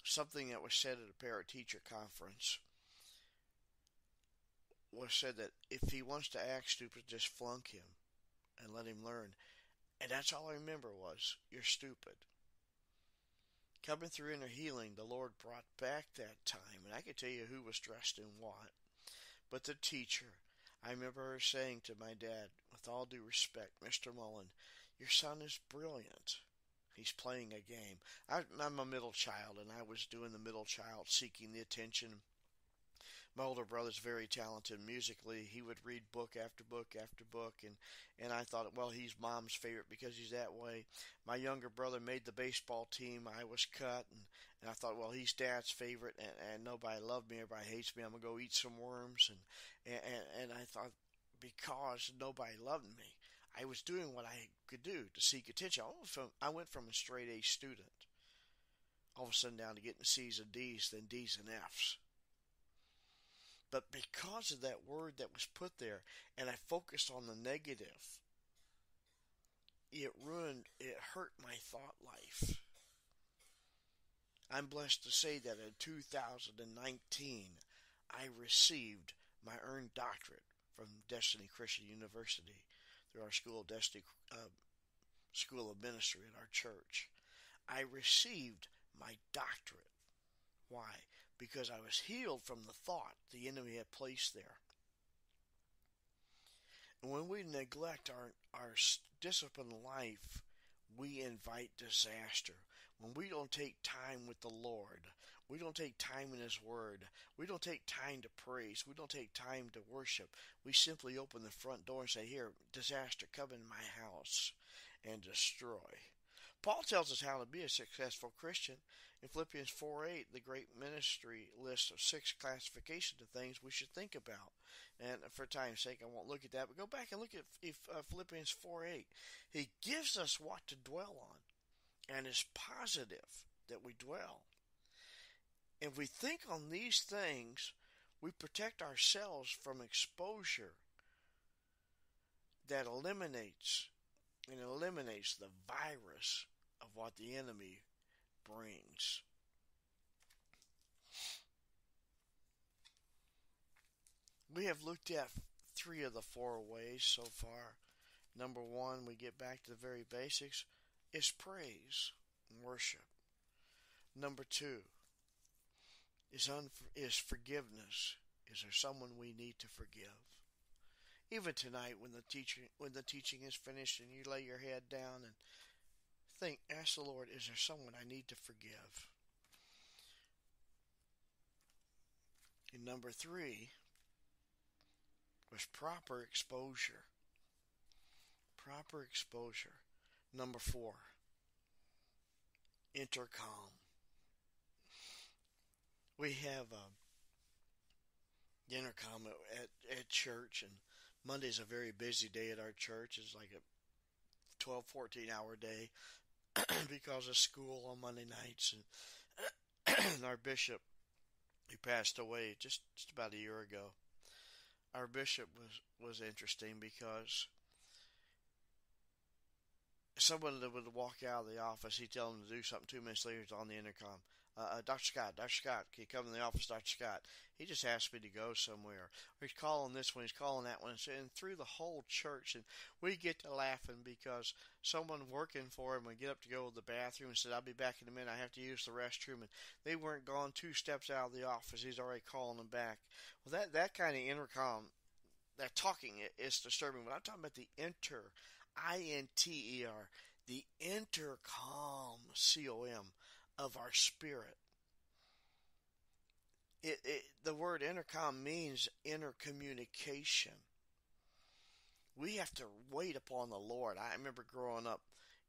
Something that was said at a parent teacher conference was said that if he wants to act stupid, just flunk him and let him learn. And that's all I remember was, you're stupid. Coming through inner healing, the Lord brought back that time, and I could tell you who was dressed in what. But the teacher, I remember her saying to my dad, with all due respect, Mr. Mullen, your son is brilliant. He's playing a game. I, I'm a middle child, and I was doing the middle child, seeking the attention. My older brother's very talented musically. He would read book after book after book, and and I thought, well, he's mom's favorite because he's that way. My younger brother made the baseball team. I was cut, and and I thought, well, he's dad's favorite, and, and nobody loved me, everybody hates me. I'm gonna go eat some worms, and and and I thought because nobody loved me, I was doing what I could do to seek attention. I went from, I went from a straight A student all of a sudden down to getting C's and D's, then D's and F's. But because of that word that was put there, and I focused on the negative, it ruined, it hurt my thought life. I'm blessed to say that in 2019, I received my earned doctorate from Destiny Christian University through our School of Destiny uh, School of Ministry at our church. I received my doctorate. Why? Because I was healed from the thought the enemy had placed there. And when we neglect our, our disciplined life, we invite disaster. When we don't take time with the Lord, we don't take time in His Word, we don't take time to praise, we don't take time to worship, we simply open the front door and say, Here, disaster, come in my house and destroy. Paul tells us how to be a successful Christian. In Philippians 4 8, the great ministry list of six classifications of things we should think about. And for time's sake, I won't look at that, but go back and look at uh, Philippians 4 8. He gives us what to dwell on, and is positive that we dwell. If we think on these things, we protect ourselves from exposure that eliminates and eliminates the virus of what the enemy brings. We have looked at three of the four ways so far. Number one, we get back to the very basics, is praise and worship. Number two is, unfor- is forgiveness. Is there someone we need to forgive? Even tonight, when the teaching when the teaching is finished and you lay your head down and think, ask the Lord, is there someone I need to forgive? And number three was proper exposure. Proper exposure. Number four, intercom. We have a intercom at, at church, and Monday's a very busy day at our church. It's like a 12, 14 hour day. because of school on Monday nights, and our bishop, he passed away just just about a year ago. Our bishop was was interesting because someone that would walk out of the office, he'd tell them to do something. Two minutes later, on the intercom uh, uh Dr. Scott, Dr. Scott, can you come in the office, Dr. Scott? He just asked me to go somewhere. Or he's calling this one, he's calling that one, and through the whole church, and we get to laughing because someone working for him would get up to go to the bathroom and said, "I'll be back in a minute. I have to use the restroom," and they weren't gone two steps out of the office. He's already calling them back. Well, that that kind of intercom, that talking is disturbing. But I'm talking about the inter, I N T E R, the intercom, C O M of our spirit. It, it, the word intercom means intercommunication. We have to wait upon the Lord. I remember growing up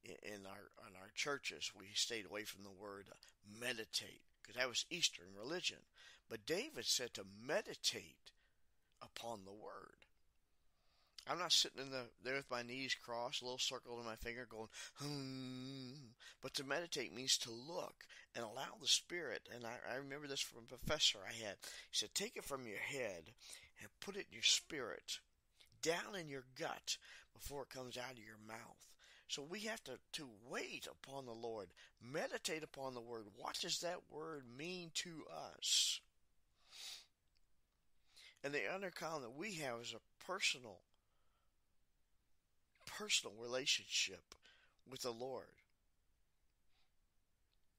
in our in our churches, we stayed away from the word uh, meditate because that was Eastern religion. But David said to meditate upon the word. I'm not sitting in the there with my knees crossed, a little circle in my finger, going hmm. But to meditate means to look and allow the Spirit. And I, I remember this from a professor I had. He said, take it from your head and put it in your spirit, down in your gut, before it comes out of your mouth. So we have to, to wait upon the Lord, meditate upon the Word. What does that Word mean to us? And the intercom that we have is a personal personal relationship with the Lord.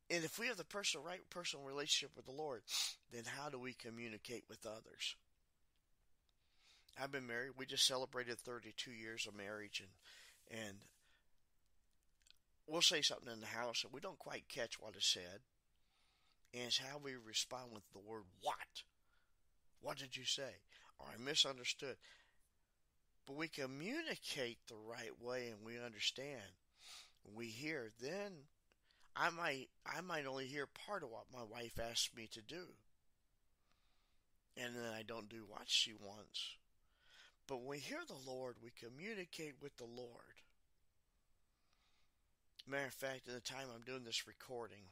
And if we have the personal right personal relationship with the Lord, then how do we communicate with others? I've been married. We just celebrated 32 years of marriage, and and we'll say something in the house and we don't quite catch what is said, and it's how we respond with the word "what." What did you say? Or I misunderstood. But we communicate the right way and we understand. We hear, then I might I might only hear part of what my wife asks me to do. And then I don't do what she wants. But when we hear the Lord, we communicate with the Lord. Matter of fact, at the time I'm doing this recording,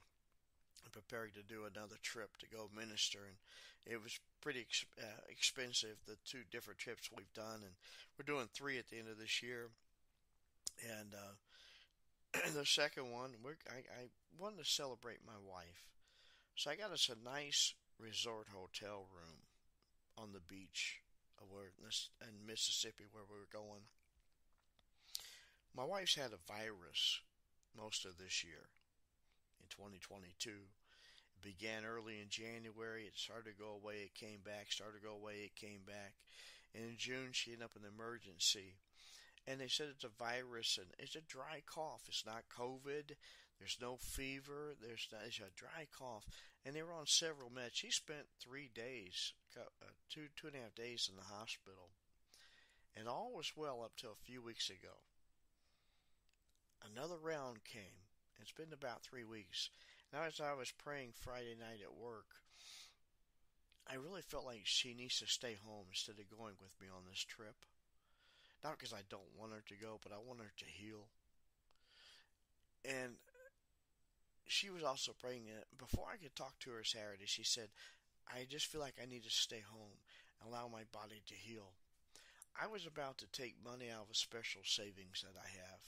preparing to do another trip to go minister, and it was pretty ex- uh, expensive. The two different trips we've done, and we're doing three at the end of this year. And uh, the second one, I, I wanted to celebrate my wife, so I got us a nice resort hotel room on the beach where in Mississippi where we were going. My wife's had a virus most of this year in 2022. It began early in January. It started to go away. It came back. Started to go away. It came back. And in June, she ended up in emergency. And they said it's a virus and it's a dry cough. It's not COVID. There's no fever. There's not, it's a dry cough. And they were on several meds. She spent three days, uh, two, two and a half days in the hospital. And all was well up till a few weeks ago another round came. It's been about three weeks. Now, as I was praying Friday night at work, I really felt like she needs to stay home instead of going with me on this trip. Not because I don't want her to go, but I want her to heal. And she was also praying it. Before I could talk to her Saturday, she said, I just feel like I need to stay home and allow my body to heal. I was about to take money out of a special savings that I have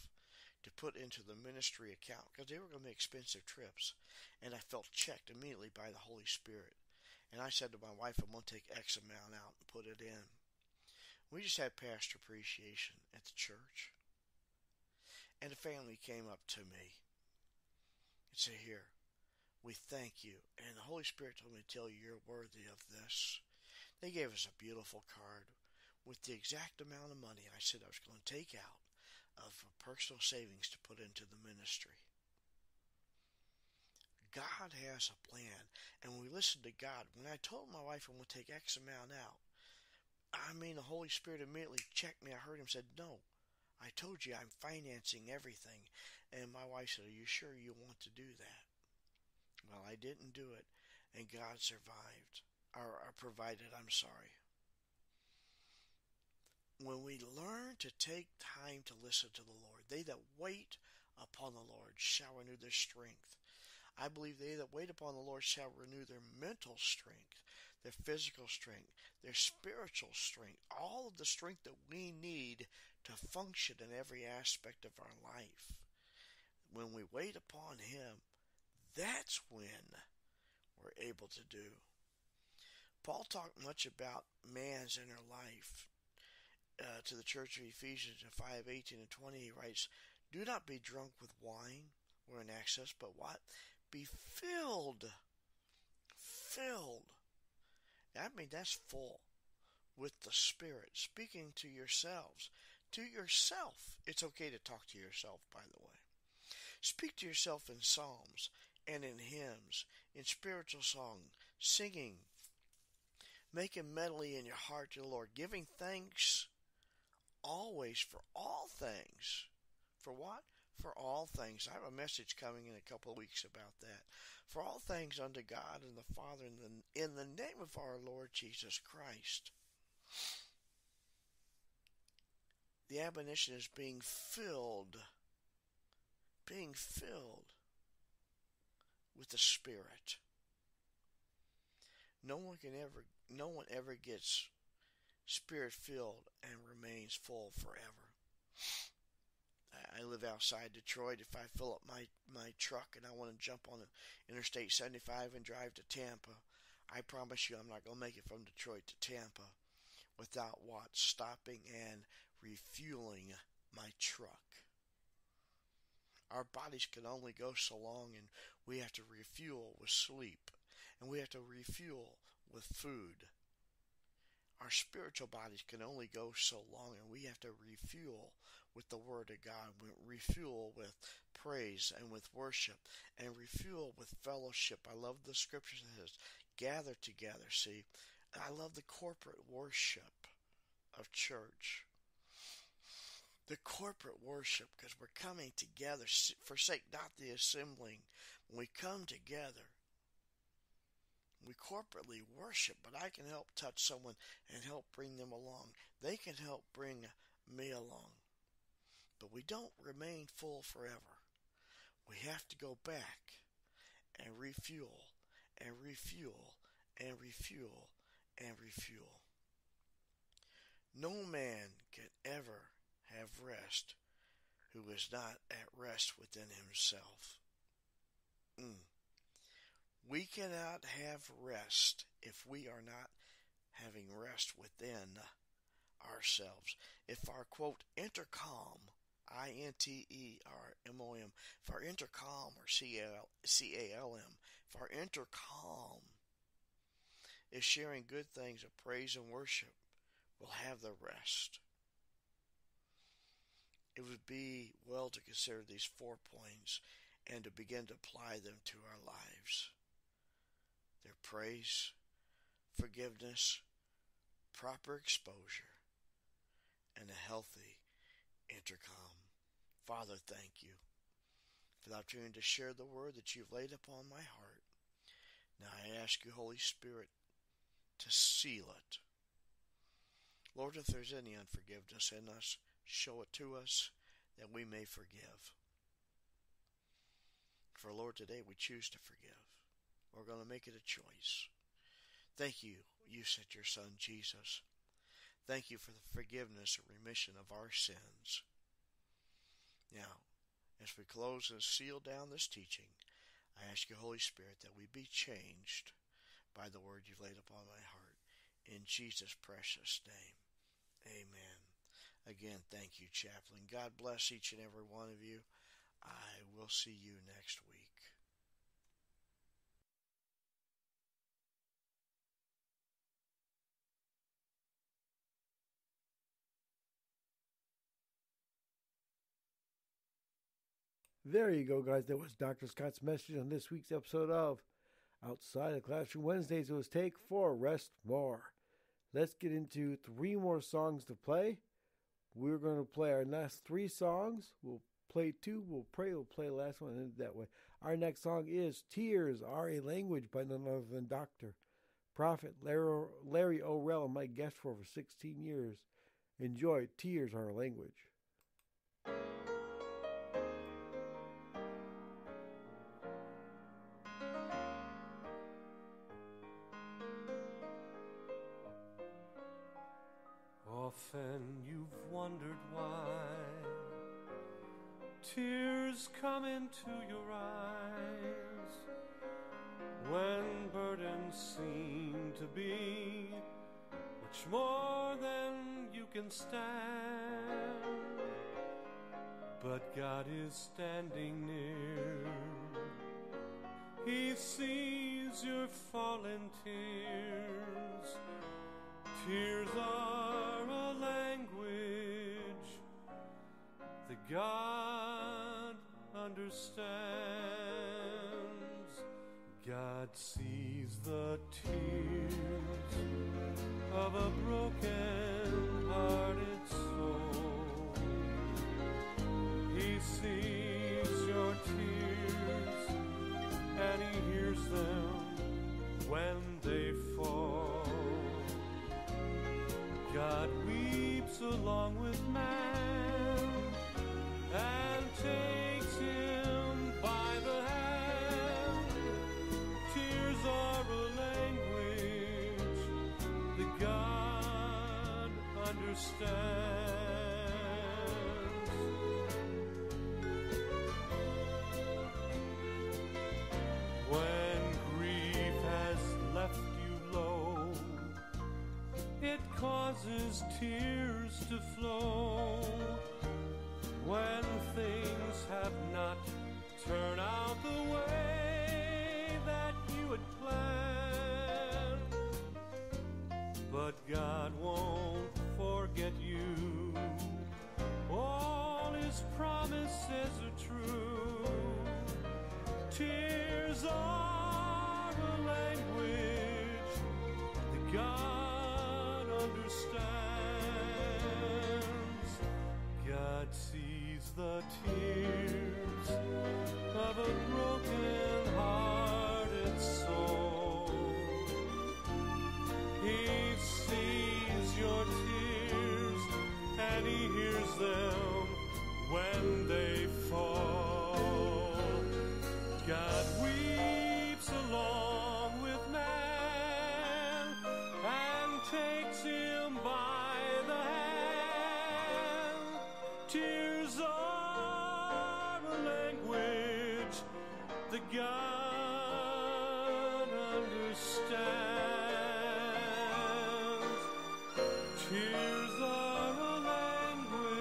to put into the ministry account because they were going to be expensive trips. And I felt checked immediately by the Holy Spirit. And I said to my wife, I'm going to take X amount out and put it in. We just had pastor appreciation at the church. And the family came up to me and said, Here, we thank you. And the Holy Spirit told me to tell you you're worthy of this. They gave us a beautiful card with the exact amount of money I said I was going to take out of personal savings to put into the ministry. God has a plan, and we listen to God. When I told my wife I'm going to take X amount out, I mean, the Holy Spirit immediately checked me. I heard him said, No, I told you I'm financing everything. And my wife said, Are you sure you want to do that? Well, I didn't do it, and God survived, or, or provided, I'm sorry when we learn to take time to listen to the Lord, they that wait upon the Lord shall renew their strength. I believe they that wait upon the Lord shall renew their mental strength, their physical strength, their spiritual strength, all of the strength that we need to function in every aspect of our life. When we wait upon Him, that's when we're able to do. Paul talked much about man's inner life uh, to the church of Ephesians in 5 18 and 20, he writes, Do not be drunk with wine or in excess, but what? Be filled. Filled. I mean, that's full with the Spirit, speaking to yourselves. To yourself. It's okay to talk to yourself, by the way. Speak to yourself in psalms and in hymns, in spiritual song, singing, making melody in your heart to the Lord, giving thanks always for all things. For what? For all things. I have a message coming in a couple of weeks about that. For all things unto God and the Father in the, in the name of our Lord Jesus Christ. The admonition is being filled, being filled with the Spirit. No one can ever, no one ever gets spirit filled and remains full forever. I live outside Detroit. If I fill up my, my truck and I want to jump on Interstate 75 and drive to Tampa, I promise you I'm not going to make it from Detroit to Tampa without what? Stopping and refueling my truck. Our bodies can only go so long, and we have to refuel with sleep, and we have to refuel with food. Our spiritual bodies can only go so long, and we have to refuel with the Word of God, we refuel with praise and with worship, and refuel with fellowship. I love the scripture that says, gather together. See, I love the corporate worship of church. The corporate worship, because we're coming together. Forsake not the assembling. When we come together, we corporately worship, but I can help touch someone and help bring them along. They can help bring me along. But we don't remain full forever. We have to go back and refuel and refuel and refuel and refuel. No man can ever have rest who is not at rest within himself. Mm. We cannot have rest if we are not having rest within ourselves. If our quote intercom, I N T E R M O M, if our intercom or C A L M, if our intercom is sharing good things of praise and worship, we'll have the rest. It would be well to consider these four points and to begin to apply them to our lives. Their praise, forgiveness, proper exposure, and a healthy intercom. Father, thank you for the opportunity to share the word that you've laid upon my heart. Now I ask you, Holy Spirit, to seal it. Lord, if there's any unforgiveness in us, show it to us that we may forgive. For Lord, today we choose to forgive. We're going to make it a choice. Thank you, you sent your Son Jesus. Thank you for the forgiveness and remission of our sins. Now, as we close and seal down this teaching, I ask you, Holy Spirit, that we be changed by the word you've laid upon my heart. In Jesus' precious name. Amen. Again, thank you, Chaplain. God bless each and every one of you. I will see you next week. There you go, guys. That was Dr. Scott's message on this week's episode of Outside the Classroom Wednesdays. It was Take Four, Rest More. Let's get into three more songs to play. We're going to play our last three songs. We'll play two, we'll pray, we'll play the last one, and that way. Our next song is Tears Are a Language by none other than Dr. Prophet Larry, O'Rell, my guest for over 16 years. Enjoy Tears Are a Language. Wondered why tears come into your eyes when burdens seem to be much more than you can stand. But God is standing near. He sees your fallen tears. Tears are God understands. God sees the tears of a broken hearted soul. He sees your tears and he hears them when they fall. God weeps along with man and takes him by the hand. Tears are a language God understands. When grief has left you low, it causes tears to flow. When things have not turned out the way that you had planned, but God won't forget you. All His promises are true. Tears are a language that God understands. God sees the tears of a broken hearted soul. He sees your tears and he hears them when they fall. God weeps along with man and takes him God understands. Tears are a language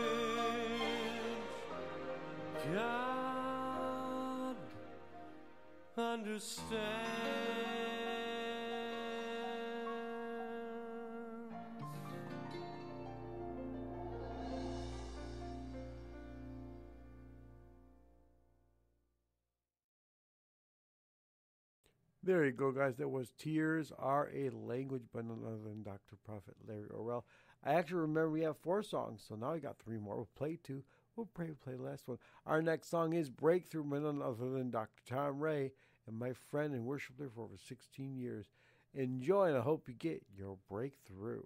God understands. There you go, guys. That was Tears Are a Language by none other than Dr. Prophet Larry Orwell. I actually remember we have four songs, so now we got three more. We'll play two. We'll pray play the last one. Our next song is Breakthrough by none other than Dr. Tom Ray and my friend and worshiper for over 16 years. Enjoy, and I hope you get your breakthrough.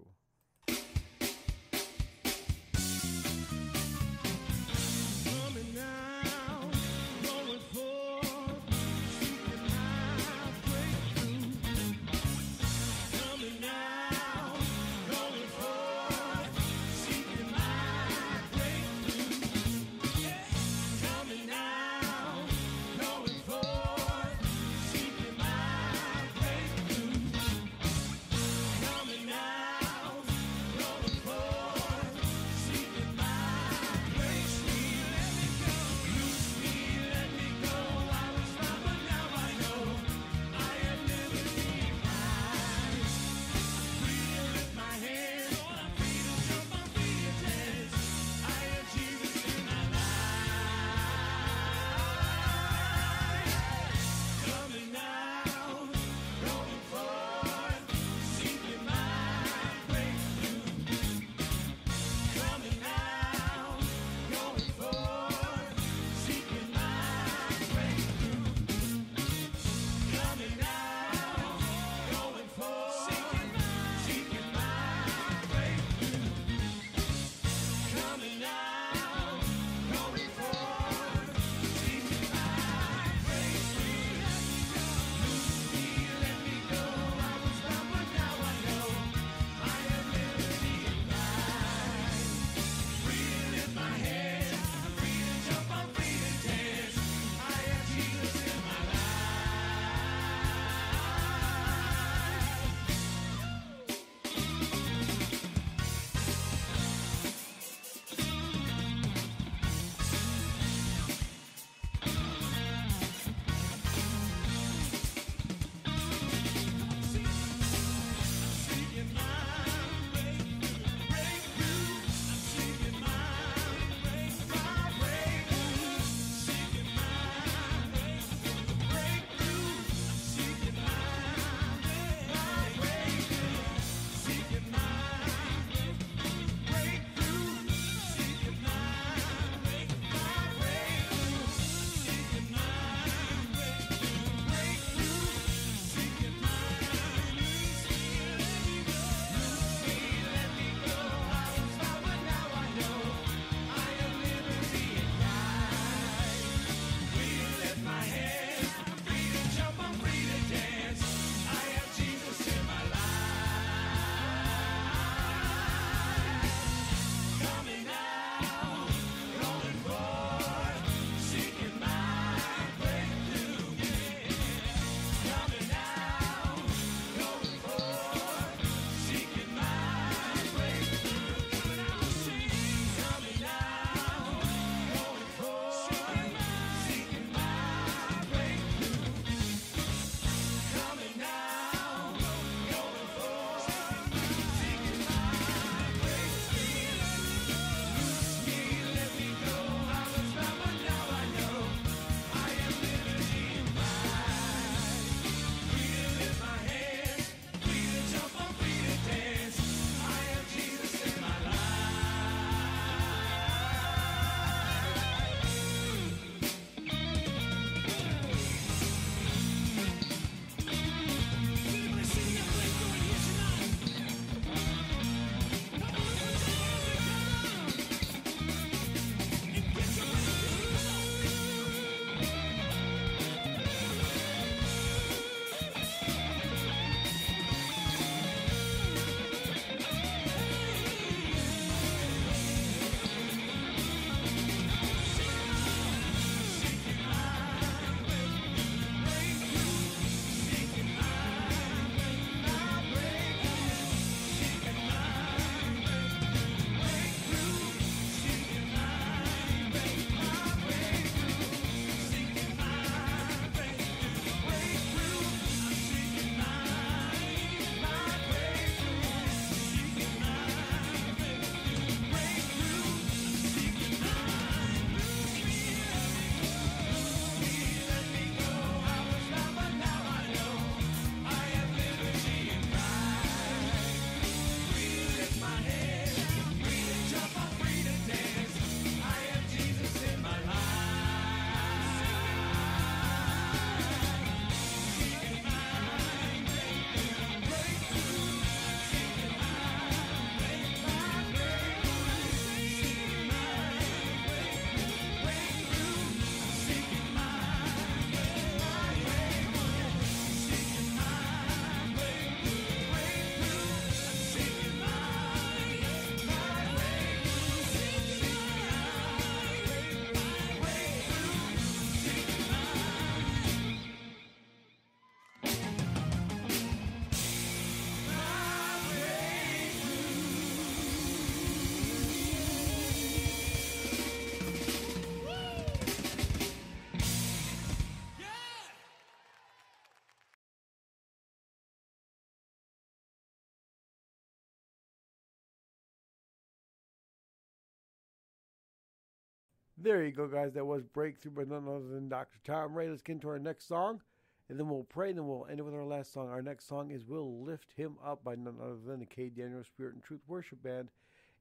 There you go, guys. That was Breakthrough by none other than Dr. Tom Ray. Let's get into our next song, and then we'll pray, and then we'll end it with our last song. Our next song is We'll Lift Him Up by none other than the K. Daniel Spirit and Truth Worship Band.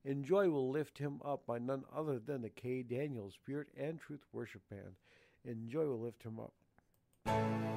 Enjoy Will Lift Him Up by none other than the K. Daniel Spirit and Truth Worship Band. Enjoy Will Lift Him Up.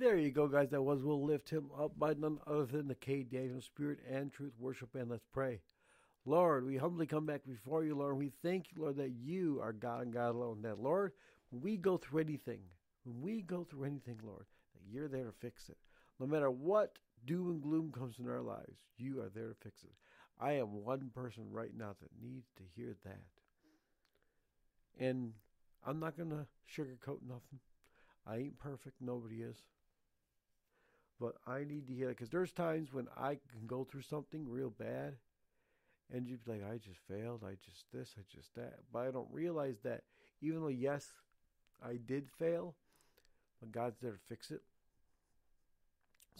There you go, guys. That was We'll Lift Him Up by none other than the K. Daniel Spirit and Truth Worship And Let's pray. Lord, we humbly come back before you, Lord. We thank you, Lord, that you are God and God alone. That, Lord, when we go through anything, when we go through anything, Lord, that you're there to fix it. No matter what doom and gloom comes in our lives, you are there to fix it. I am one person right now that needs to hear that. And I'm not going to sugarcoat nothing. I ain't perfect. Nobody is. But I need to hear it because there's times when I can go through something real bad and you'd be like, I just failed. I just this, I just that. But I don't realize that even though, yes, I did fail, but God's there to fix it.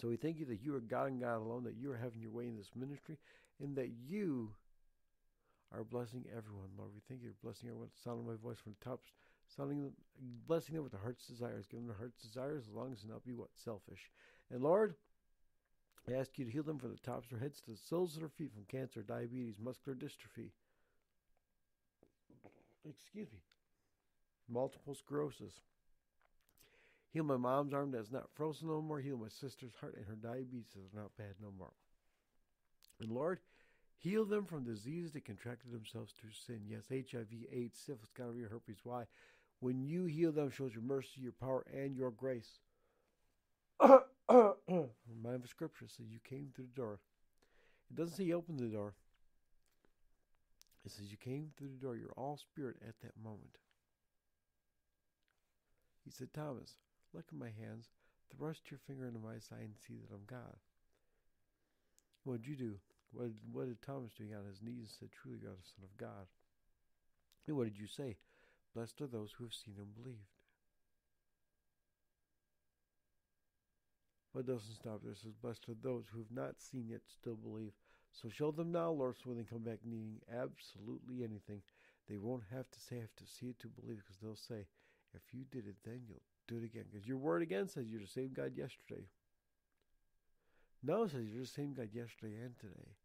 So we thank you that you are God and God alone, that you are having your way in this ministry, and that you are blessing everyone, Lord. We thank you for blessing everyone. Sound of my voice from the top, sounding, blessing them with their heart's desires, giving their heart's desires as long as not be what selfish. And Lord, I ask you to heal them from the tops of their heads to the soles of their feet from cancer, diabetes, muscular dystrophy. Excuse me. Multiple sclerosis. Heal my mom's arm that's not frozen no more. Heal my sister's heart and her diabetes is not bad no more. And Lord, heal them from diseases they contracted themselves through sin. Yes, HIV, AIDS, syphilis, gonorrhea, herpes. Why? When you heal them, shows your mercy, your power, and your grace. Oh, Remind of scripture says you came through the door. It doesn't say you opened the door. It says you came through the door. You're all spirit at that moment. He said, Thomas, look at my hands. Thrust your finger into my side and see that I'm God. What did you do? What did, what did Thomas do? He got on his knees and said, Truly, God, the Son of God. And what did you say? Blessed are those who have seen and believed. But it doesn't stop there. It says, Blessed are those who have not seen yet still believe. So show them now, Lord, so when they come back needing absolutely anything, they won't have to say, I have to see it to believe, because they'll say, if you did it then, you'll do it again. Because your word again says you're the same God yesterday. No, says you're the same God yesterday and today.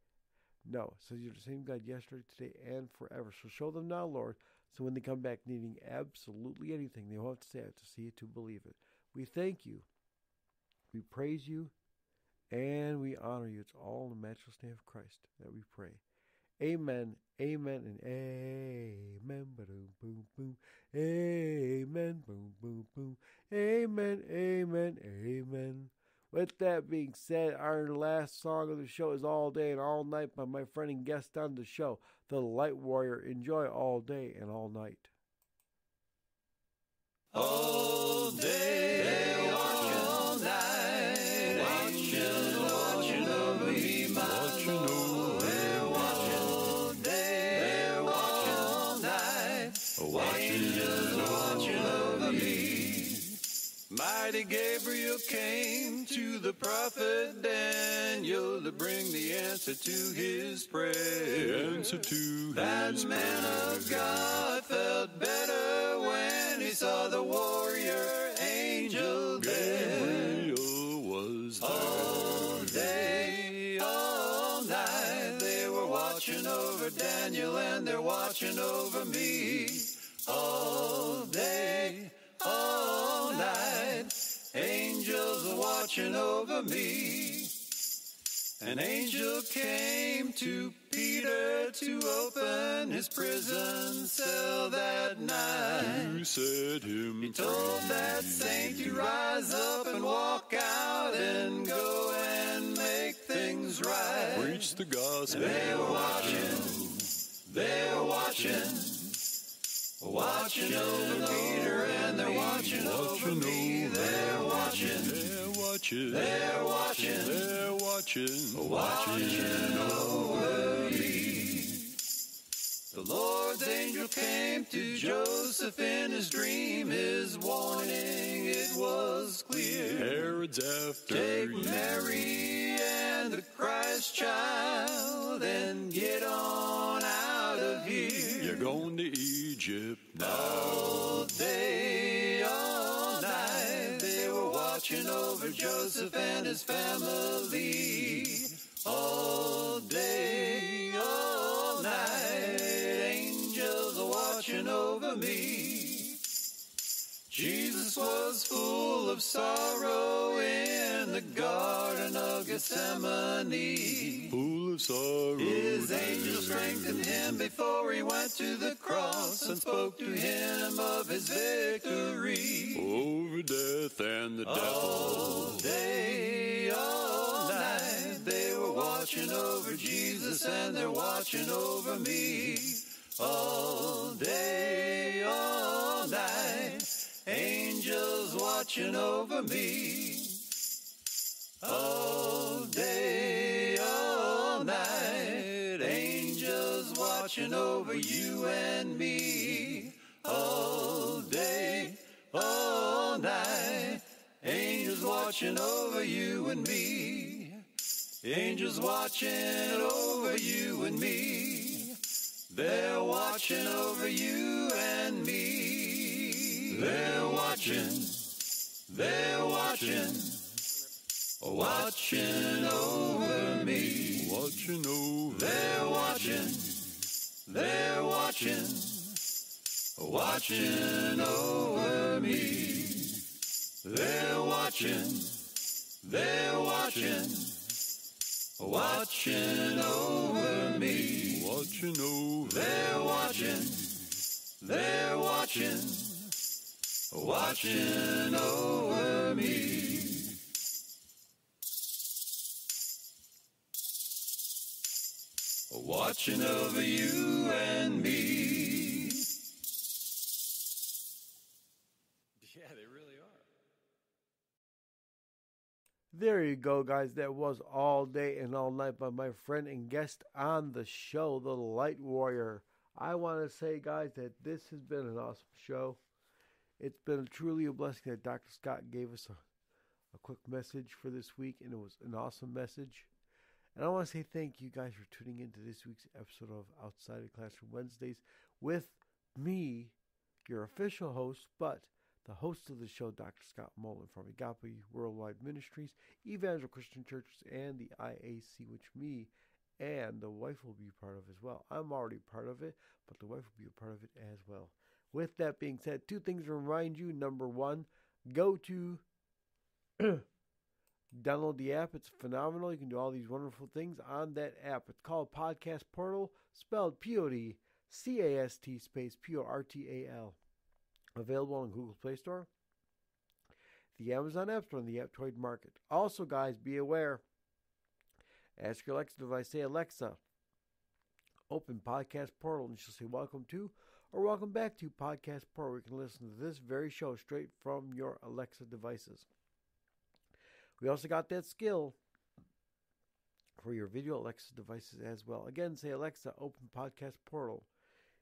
No, says you're the same God yesterday, today, and forever. So show them now, Lord, so when they come back needing absolutely anything, they won't have to say, I have to see it to believe it. We thank you. We praise you and we honor you. It's all in the matchless name of Christ that we pray. Amen, amen, and amen. Boom, boom, boom. Amen, boom, boom, boom. Amen, amen, amen. With that being said, our last song of the show is All Day and All Night by my friend and guest on the show, The Light Warrior. Enjoy all day and all night. All day, Gabriel came to the prophet Daniel to bring the answer to his prayer. Answer to That man of God felt better when he saw the warrior watching over me. An angel came to Peter to open his prison cell that night. to set him He told that saint to rise up and walk out and go and make things right. preach the gospel. They were watching, they were watching, watching over Peter and they're watching over me. They're watching. they're watching, They're watching. watching over me. The Lord's angel came to Joseph in his dream. His warning, it was clear. Herod's after Take you. Mary and the Christ child and get on out of here. You're going to Egypt now. All day, Joseph and his family. All Jesus was full of sorrow in the Garden of Gethsemane. Full of sorrow. His angel strengthened him before he went to the cross and spoke to him of his victory. Over death and the All devil. day, all night, they were watching over Jesus and they're watching over me. all day, all night. Angels watching over me all day, all night. Angels watching over you and me all day, all night. Angels watching over you and me. Angels watching over you and me. They're watching over you and me. They're watching. They're watching. Watching over me. Watching over. They're watching. They're watching. Watching over me. They're watching. They're watching. Watching over me. Watching over. They're watching. They're watching. Watching over me. Watching over you and me. Yeah, they really are. There you go, guys. That was All Day and All Night by my friend and guest on the show, The Light Warrior. I want to say, guys, that this has been an awesome show. It's been truly a blessing that Dr. Scott gave us a, a quick message for this week, and it was an awesome message. And I want to say thank you guys for tuning into this week's episode of Outside the Classroom Wednesdays with me, your official host, but the host of the show, Dr. Scott Mullen from Agape Worldwide Ministries, Evangel Christian Churches, and the IAC, which me and the wife will be part of as well. I'm already part of it, but the wife will be a part of it as well. With that being said, two things to remind you. Number one, go to download the app. It's phenomenal. You can do all these wonderful things on that app. It's called Podcast Portal, spelled P O D C A S T space P O R T A L. Available on Google Play Store, the Amazon App Store, and the Aptoide Market. Also, guys, be aware. Ask your Alexa device, say Alexa, open Podcast Portal, and she'll say Welcome to or Welcome back to Podcast Portal. where You can listen to this very show straight from your Alexa devices. We also got that skill for your video Alexa devices as well. Again, say Alexa, open Podcast Portal,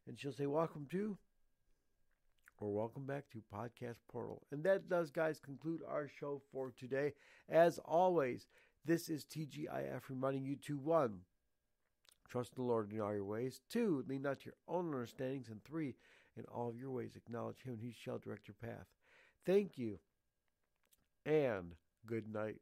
and she'll say Welcome to or welcome back to Podcast Portal. And that does, guys, conclude our show for today. As always, this is TGIF reminding you to one, trust the Lord in all your ways, two, lean not to your own understandings, and three, in all of your ways acknowledge Him, and He shall direct your path. Thank you, and good night.